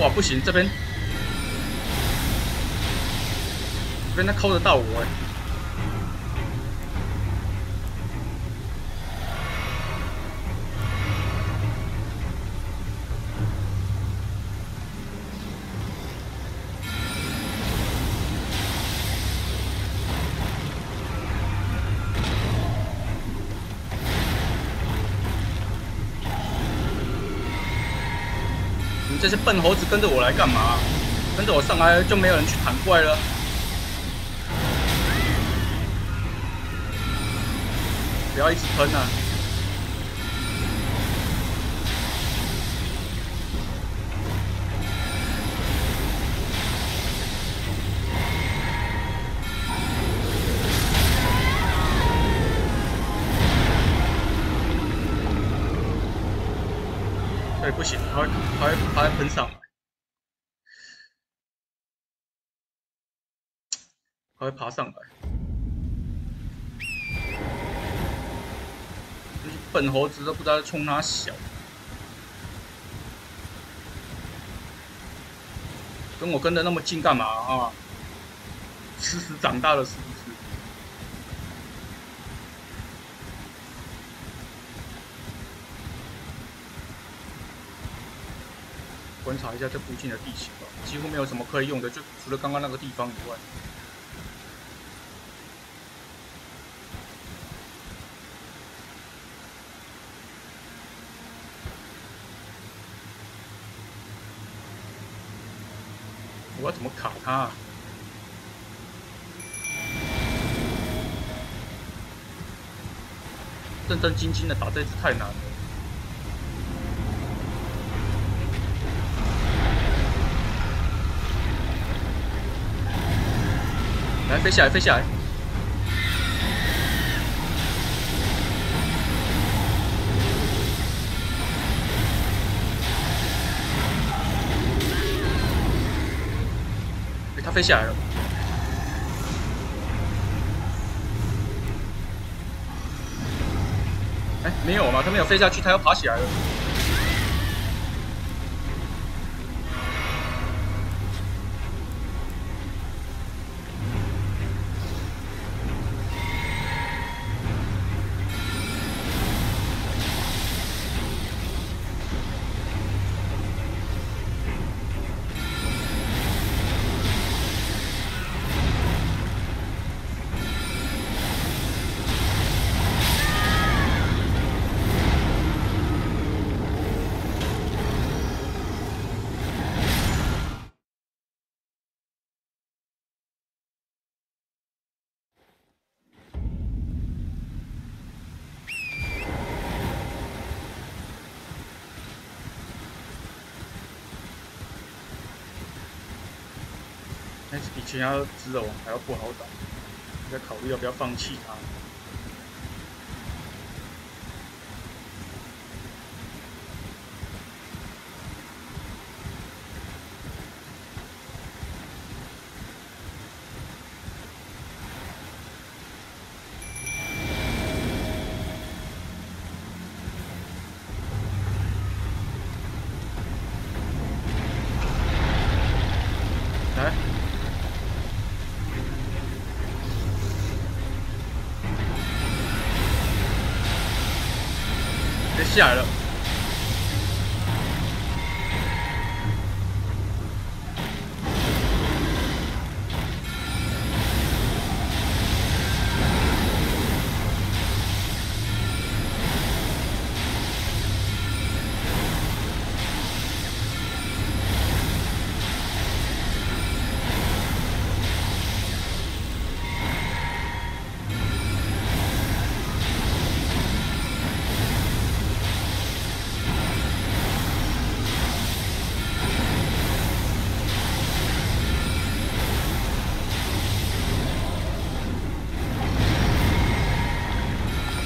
哇，不行，这边这边他扣得到我。这些笨猴子跟着我来干嘛？跟着我上来就没有人去砍怪了。不要一直喷啊！不行，他会，他会，他会喷上来，他会爬上来。这些笨猴子都不知道冲他小，跟我跟的那么近干嘛啊？吃屎长大了是不观察一下这附近的地形吧，几乎没有什么可以用的，就除了刚刚那个地方以外。我要怎么卡他、啊？正正经经的打这只太难了。飞下来，飞下来！哎，他飞下来了。哎，没有嘛？他没有飞下去，他要爬起来了。其他只手还要不好打，在考虑要不要放弃它。来，别下来了。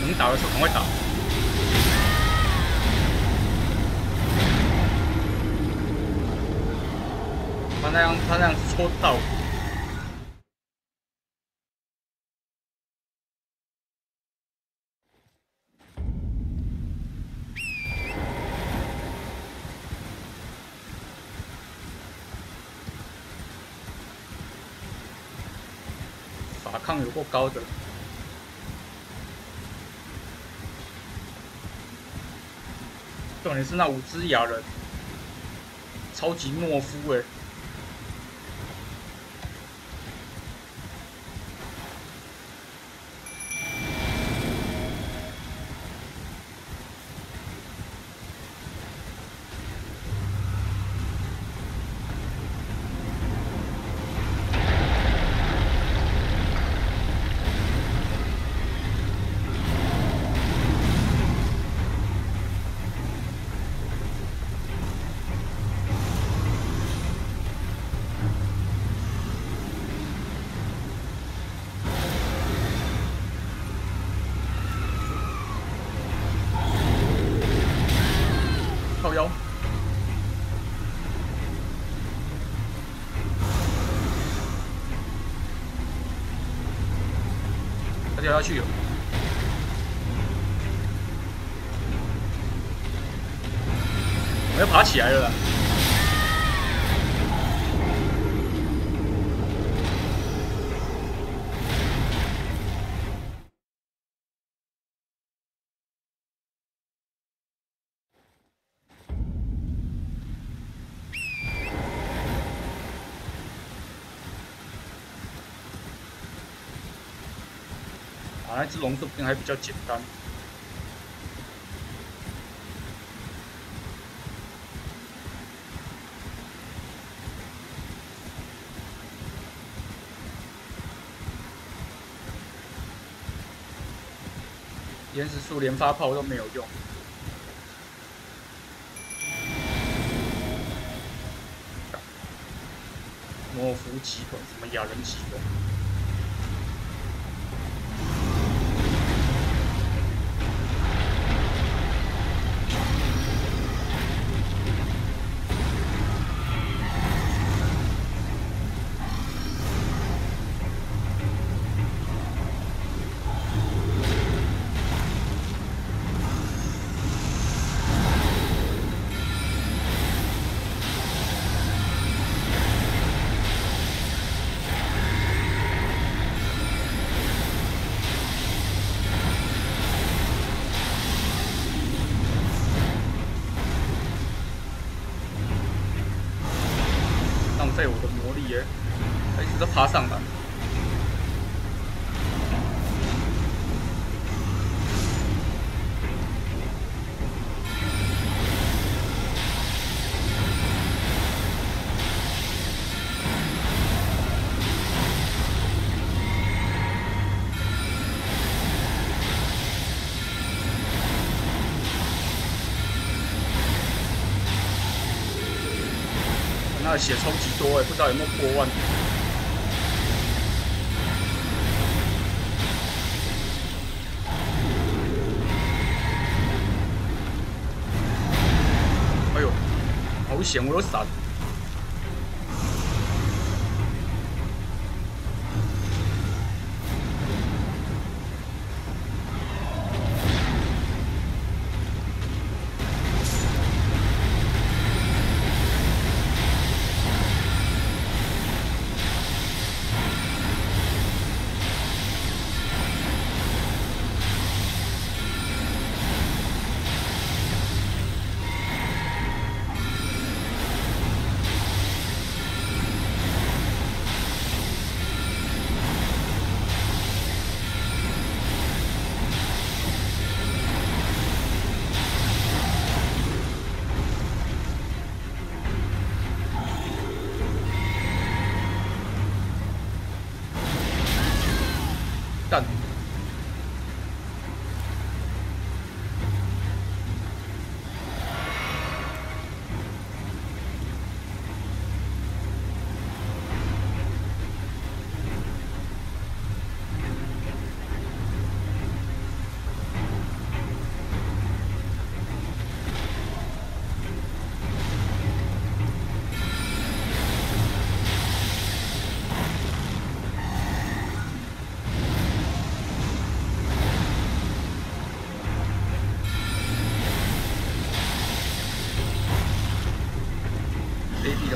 能打的时候赶快打。他那样，他那样子戳到。过高的。重点是那五只哑人，超级懦夫哎腰，掉下去了。我要爬起来了！只龙说不定还比较简单。岩石树连发炮都没有用。魔夫集团，什么亚人集团？浪费我的魔力耶！他一直在爬上来。那血超级多哎，不知道有没有过万。哎呦，好险，我有闪。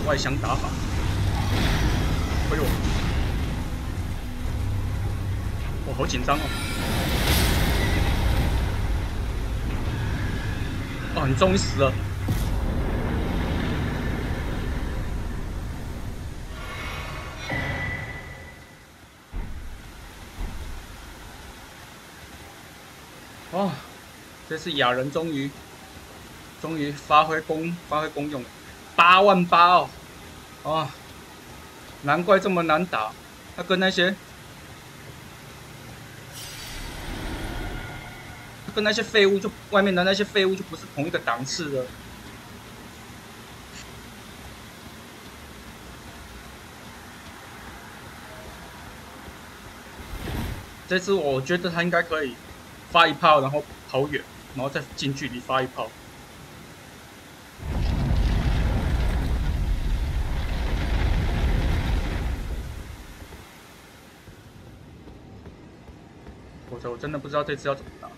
外箱打法。哎呦！我好紧张哦！哦，你终于死了！哦，这是雅人终于，终于发挥功发挥功用，八万八哦，哦，难怪这么难打，他跟那些。跟那些废物就外面的那些废物就不是同一个档次的。这次我觉得他应该可以发一炮，然后跑远，然后再近距离发一炮。我真的不知道这次要怎么打。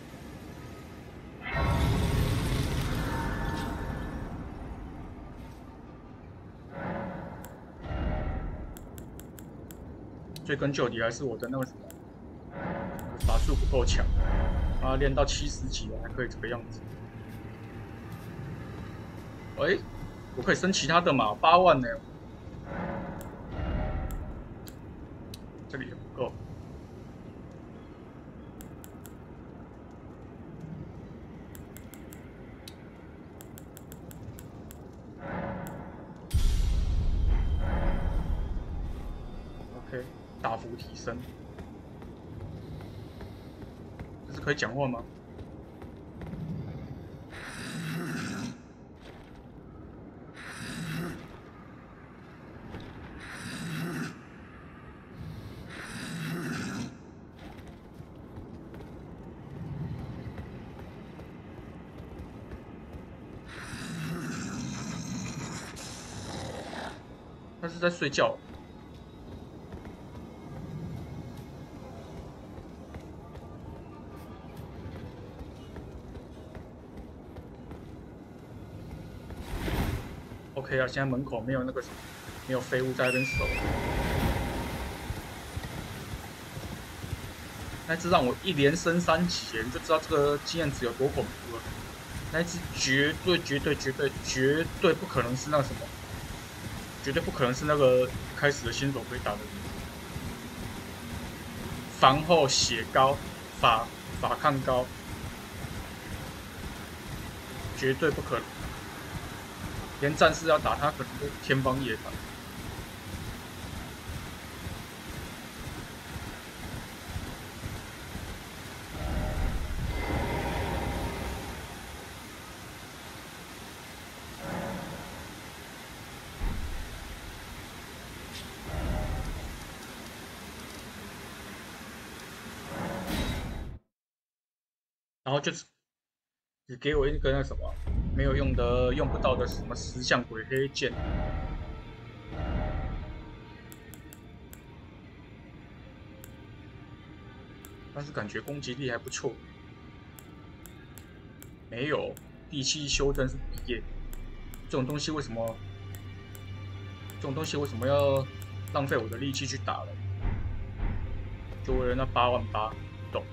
追根究底，还是我的那个什么法术不够强，啊，练到七十级了还可以这个样子。喂，我可以升其他的嘛？八万呢？可以讲话吗？他是在睡觉。OK 啊，现在门口没有那个什么，没有废物在那边守。那只让我一连升三级，你就知道这个经验值有多恐怖了。那只绝对、绝对、绝对、绝对不可能是那个什么，绝对不可能是那个开始的新手可以打的。防后血高，法法抗高，绝对不可能。连战士要打他，可能都天方夜谭。然后就是，只给我一个那什么。没有用的、用不到的什么石像鬼黑剑，但是感觉攻击力还不错。没有第七修真是毕业，这种东西为什么？这种东西为什么要浪费我的力气去打了？就为了那八万八，懂？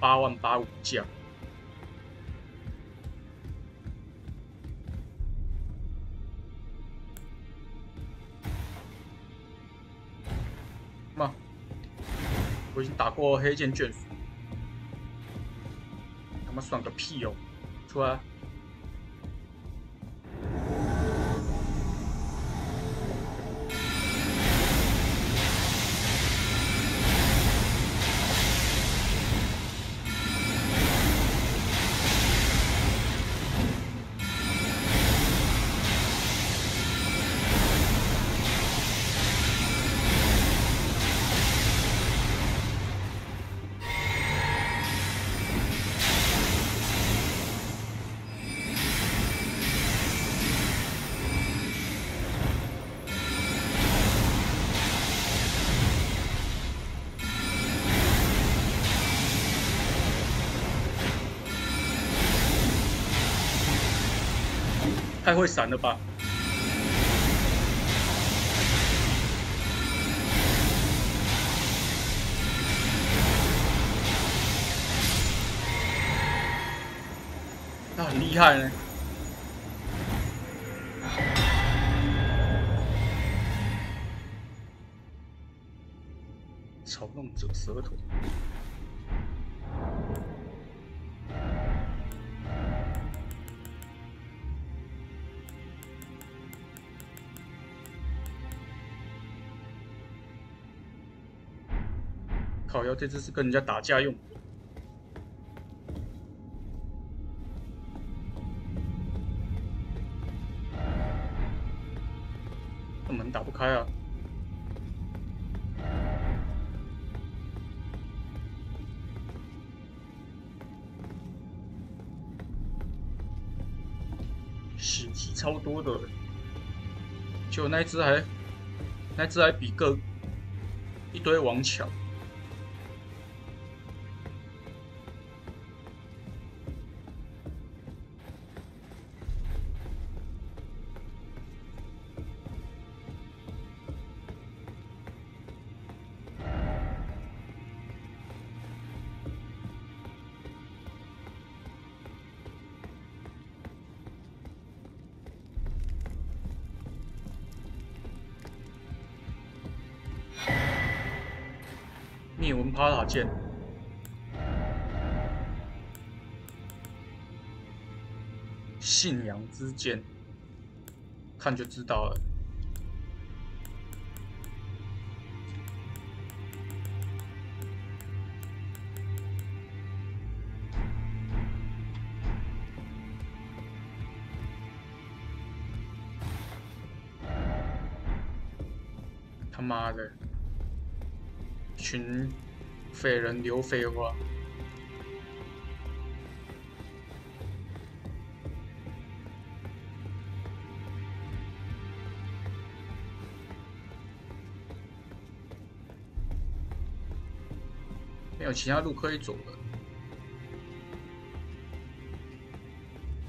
八万八武将。我黑剑卷，他妈算个屁哦！出来。太会闪了吧。那很厉害呢。这只是跟人家打架用的。这门打不开啊！血迹超多的，就那只还，那只还比个一堆王强。信仰之剑，看就知道了。他妈的！群废人留废话。其他路可以走了，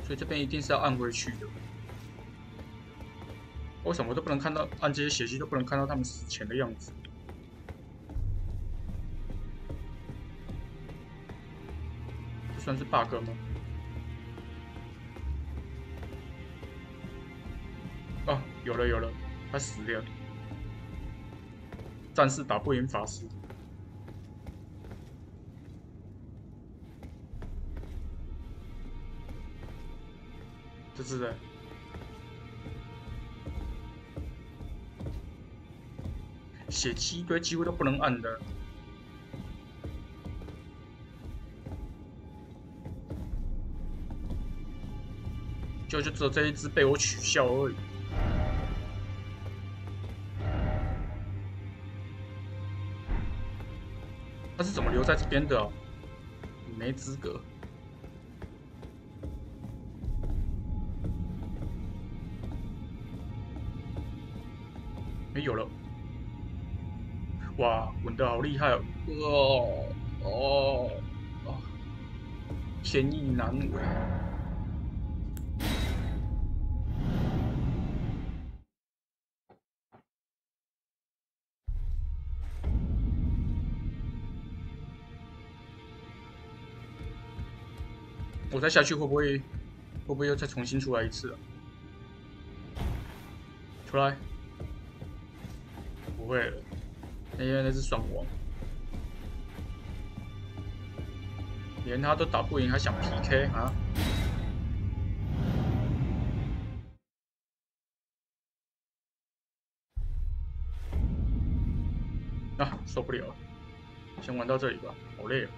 所以这边一定是要按回去的。为什么都不能看到按这些血迹都不能看到他们死前的样子？这算是 bug 吗？哦，有了有了，他死掉了。战士打不赢法师，这是的。血迹堆几乎都不能按的。就就只有这一只被我取消而已。他是怎么留在这边的？没资格。好厉害哦！哦哦，天意难违。我再下去会不会会不会又再重新出来一次啊？出来？不会了，因为那是双王，连他都打不赢，还想 PK 啊？啊，受不了，先玩到这里吧，好累啊。